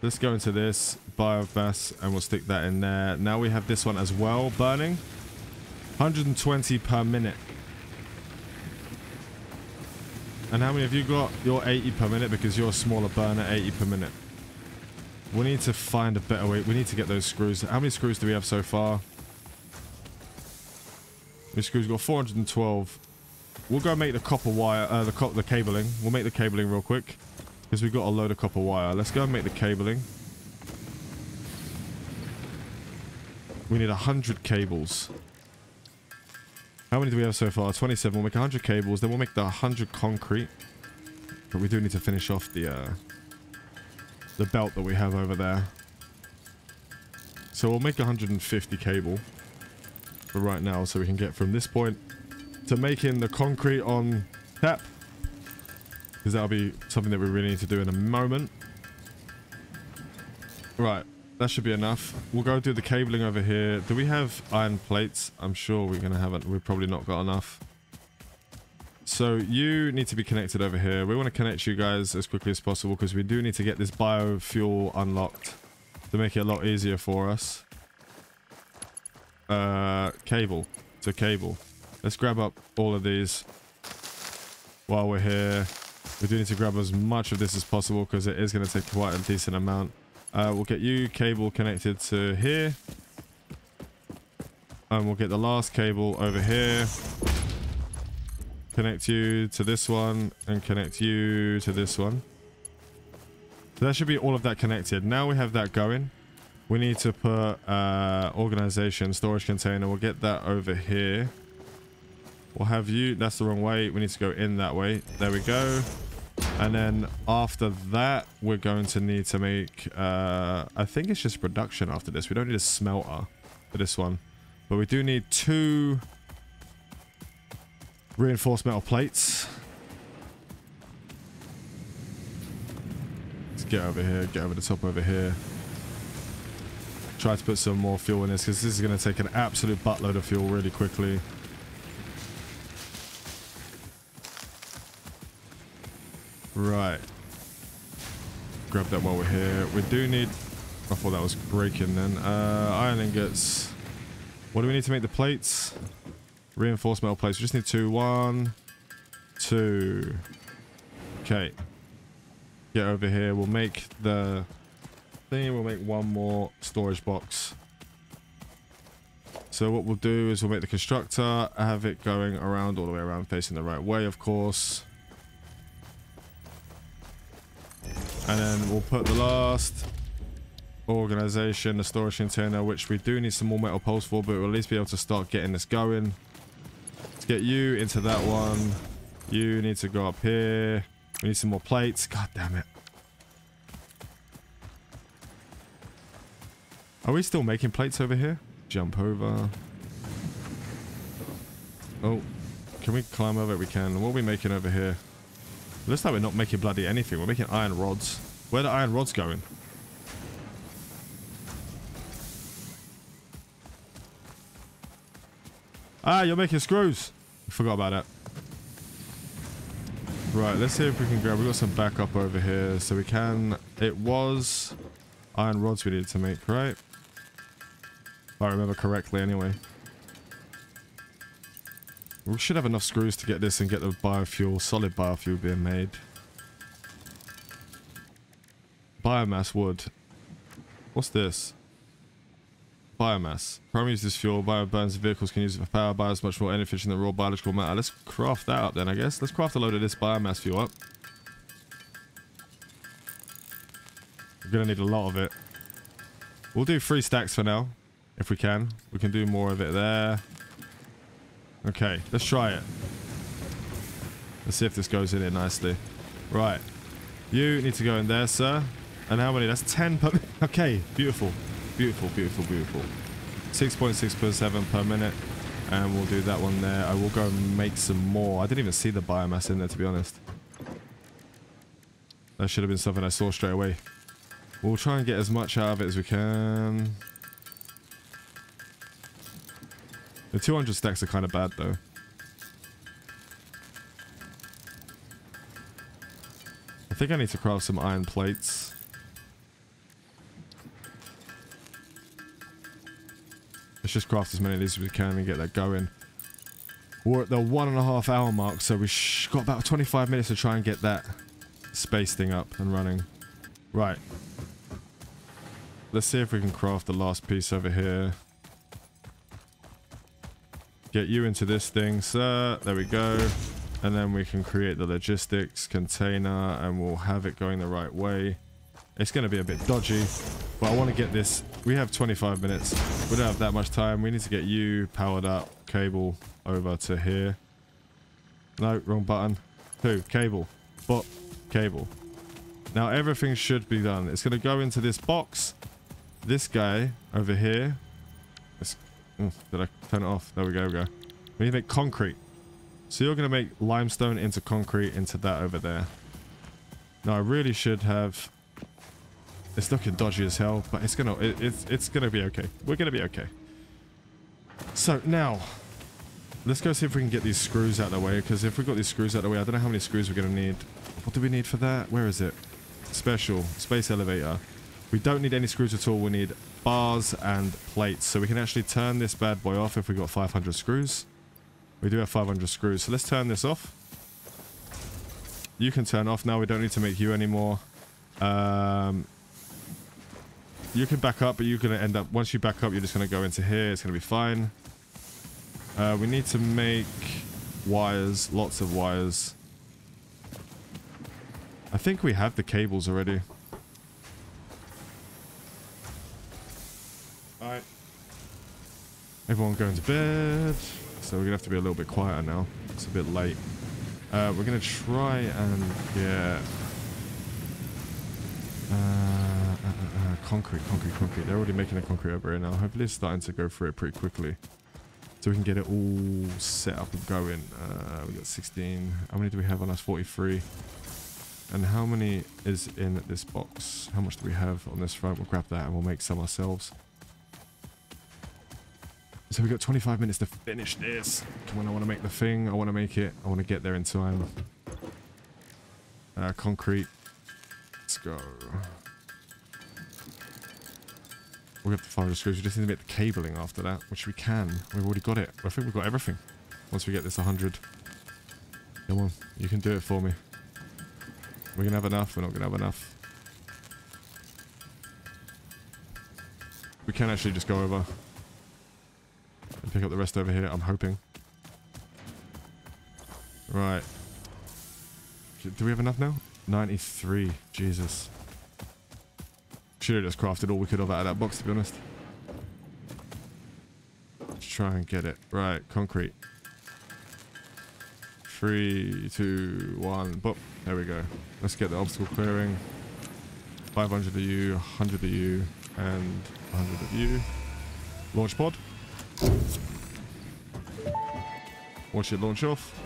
Let's go into this biomass and we'll stick that in there. Now we have this one as well burning. 120 per minute. And how many have you got? You're 80 per minute because you're a smaller burner, 80 per minute. We need to find a better way. We need to get those screws. How many screws do we have so far? This screw's got 412. We'll go make the copper wire, uh, the, co the cabling. We'll make the cabling real quick. Because we've got a load of copper wire. Let's go and make the cabling. We need 100 cables. How many do we have so far? 27. We'll make 100 cables. Then we'll make the 100 concrete. But we do need to finish off the, uh, the belt that we have over there. So we'll make 150 cable for right now so we can get from this point to making the concrete on tap because that'll be something that we really need to do in a moment right that should be enough we'll go do the cabling over here do we have iron plates i'm sure we're gonna have it we've probably not got enough so you need to be connected over here we want to connect you guys as quickly as possible because we do need to get this biofuel unlocked to make it a lot easier for us uh, cable. to cable. Let's grab up all of these while we're here. We do need to grab as much of this as possible because it is going to take quite a decent amount. Uh, we'll get you cable connected to here. And we'll get the last cable over here. Connect you to this one and connect you to this one. So that should be all of that connected. Now we have that going. We need to put uh, organization storage container. We'll get that over here. We'll have you. That's the wrong way. We need to go in that way. There we go. And then after that, we're going to need to make, uh, I think it's just production after this. We don't need a smelter for this one. But we do need two reinforced metal plates. Let's get over here, get over the top over here try to put some more fuel in this because this is going to take an absolute buttload of fuel really quickly. Right. Grab that while we're here. We do need... I thought that was breaking then. Uh, iron ingots. What do we need to make the plates? Reinforced metal plates. We just need two. One, two. Okay. Get over here. We'll make the thing. We'll make one more storage box. So what we'll do is we'll make the constructor, have it going around all the way around, facing the right way, of course. And then we'll put the last organization, the storage container, which we do need some more metal poles for, but we'll at least be able to start getting this going. Let's get you into that one. You need to go up here. We need some more plates. God damn it. Are we still making plates over here? Jump over. Oh, can we climb over? We can. What are we making over here? Looks like we're not making bloody anything. We're making iron rods. Where the iron rods going? Ah, you're making screws. Forgot about that. Right, let's see if we can grab. We've got some backup over here, so we can. It was iron rods we needed to make, right? If I remember correctly, anyway. We should have enough screws to get this and get the biofuel, solid biofuel being made. Biomass wood. What's this? Biomass. Prime uses fuel. Bio burns vehicles can use it for power. Bio is much more inefficient than raw biological matter. Let's craft that up then, I guess. Let's craft a load of this biomass fuel up. We're going to need a lot of it. We'll do three stacks for now, if we can. We can do more of it there. Okay, let's try it. Let's see if this goes in it nicely. Right. You need to go in there, sir. And how many? That's 10 per... Okay, beautiful. Beautiful, beautiful, beautiful. 6.6 per minute. And we'll do that one there. I will go and make some more. I didn't even see the biomass in there, to be honest. That should have been something I saw straight away. We'll try and get as much out of it as we can. The 200 stacks are kind of bad, though. I think I need to craft some iron plates. Let's just craft as many of these as we can and get that going. We're at the one and a half hour mark, so we've got about 25 minutes to try and get that space thing up and running. Right. Let's see if we can craft the last piece over here. Get you into this thing, sir. There we go. And then we can create the logistics container and we'll have it going the right way. It's going to be a bit dodgy, but I want to get this. We have 25 minutes. We don't have that much time. We need to get you powered up. Cable over to here. No, wrong button. Who? Cable. But cable. Now everything should be done. It's going to go into this box. This guy over here. Oh, did I turn it off? There we go, we go. We need to make concrete. So you're going to make limestone into concrete into that over there. Now I really should have it's looking dodgy as hell, but it's gonna it, it's it's gonna be okay. We're gonna be okay. So now, let's go see if we can get these screws out of the way. Because if we got these screws out of the way, I don't know how many screws we're gonna need. What do we need for that? Where is it? Special space elevator. We don't need any screws at all. We need bars and plates. So we can actually turn this bad boy off if we got 500 screws. We do have 500 screws. So let's turn this off. You can turn off now. We don't need to make you anymore. Um, you can back up, but you're going to end up... Once you back up, you're just going to go into here. It's going to be fine. Uh, we need to make wires. Lots of wires. I think we have the cables already. Alright. Everyone going to bed. So we're going to have to be a little bit quieter now. It's a bit late. Uh, we're going to try and get... Uh, concrete, concrete, concrete. They're already making a concrete over here now. Hopefully it's starting to go through it pretty quickly. So we can get it all set up and going. Uh, we got 16. How many do we have on us? 43. And how many is in this box? How much do we have on this front? We'll grab that and we'll make some ourselves. So we've got 25 minutes to finish this. Come on, I want to make the thing. I want to make it. I want to get there in time. Uh, concrete. Let's go. We have to find the 500 screws. We just need to make the cabling after that, which we can. We've already got it. I think we've got everything. Once we get this 100. Come on. You can do it for me. We're going to have enough. We're not going to have enough. We can actually just go over and pick up the rest over here. I'm hoping. Right. Do we have enough now? 93. Jesus. Should have just crafted all we could have out of that box, to be honest. Let's try and get it. Right, concrete. Three, two, one. Boop. There we go. Let's get the obstacle clearing. 500 of you, 100 of you, and 100 of you. Launch pod. Watch it launch off.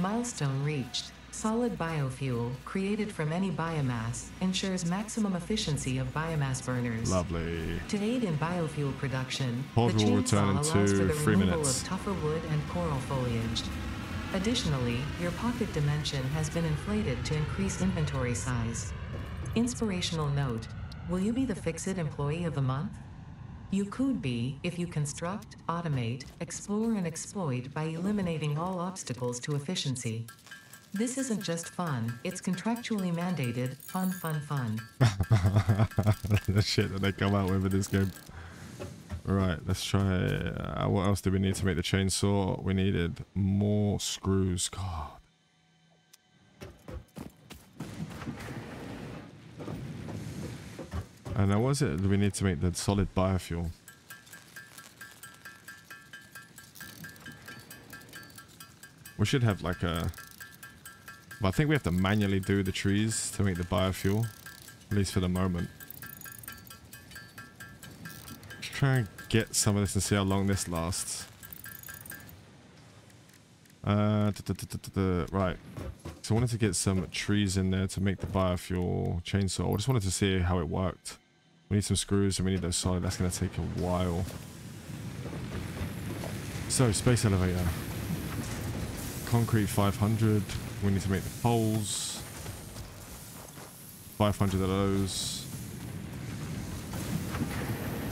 Milestone reached. Solid biofuel, created from any biomass, ensures maximum efficiency of biomass burners. Lovely. To aid in biofuel production, Pod the will return chainsaw in allows for two- the three removal minutes. of tougher wood and coral foliage. Additionally, your pocket dimension has been inflated to increase inventory size. Inspirational note Will you be the FICSIT Employee of the Month? You could be if you construct, automate, explore, and exploit by eliminating all obstacles to efficiency. This isn't just fun, it's contractually mandated fun, fun, fun. the shit that they come out with in this game. Right, let's try. Uh, what else do we need to make the chainsaw? We needed more screws. God. And now, what is it? We need to make the solid biofuel? We should have like a but I think we have to manually do the trees to make the biofuel. At least for the moment. Let's try and get some of this and see how long this lasts. Uh, da, da, da, right. So I wanted to get some trees in there to make the biofuel chainsaw. I just wanted to see how it worked. We need some screws and we need those solid. That's going to take a while. So, space elevator. Concrete 500. We need to make the poles. 500 of those.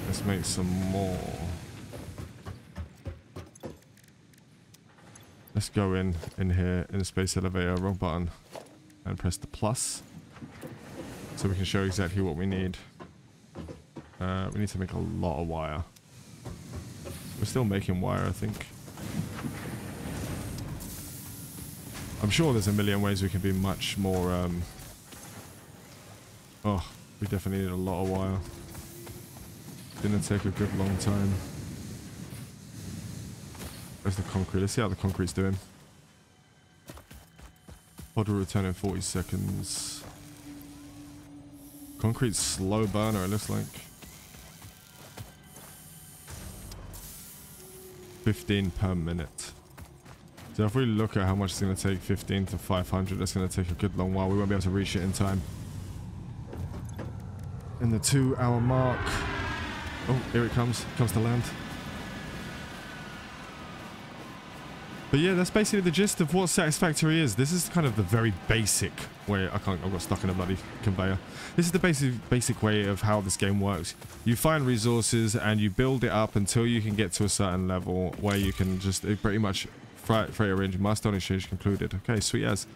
Let's make some more. Let's go in, in here, in the space elevator, wrong button, and press the plus. So we can show exactly what we need. Uh, we need to make a lot of wire. We're still making wire, I think. I'm sure there's a million ways we can be much more, um... Oh, we definitely need a lot of wire. Didn't take a good long time. Where's the concrete? Let's see how the concrete's doing. Pod will return in 40 seconds. Concrete's slow burner, it looks like. 15 per minute. So if we look at how much it's going to take 15 to 500, that's going to take a good long while. We won't be able to reach it in time. In the two hour mark. Oh, here it comes. Comes to land. But yeah, that's basically the gist of what Satisfactory is. This is kind of the very basic way. I can't. I got stuck in a bloody conveyor. This is the basic basic way of how this game works. You find resources and you build it up until you can get to a certain level where you can just pretty much freighter range milestone exchange concluded. Okay, sweet as.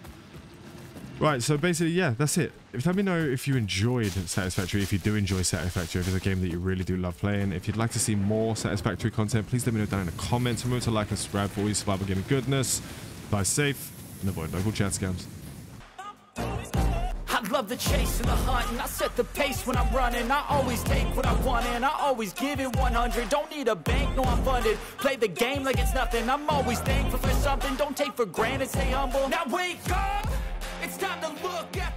Right, so basically, yeah, that's it. If, Let me know if you enjoyed Satisfactory, if you do enjoy Satisfactory, if it's a game that you really do love playing. If you'd like to see more Satisfactory content, please let me know down in the comments. Remember to like and subscribe for all your survival gaming goodness. Bye safe and avoid local chat scams. I love the chase and the hunt and I set the pace when I'm running I always take what I want and I always give it 100 Don't need a bank, no I'm funded Play the game like it's nothing I'm always thankful for something Don't take for granted, stay humble Now wake up! It's time to look at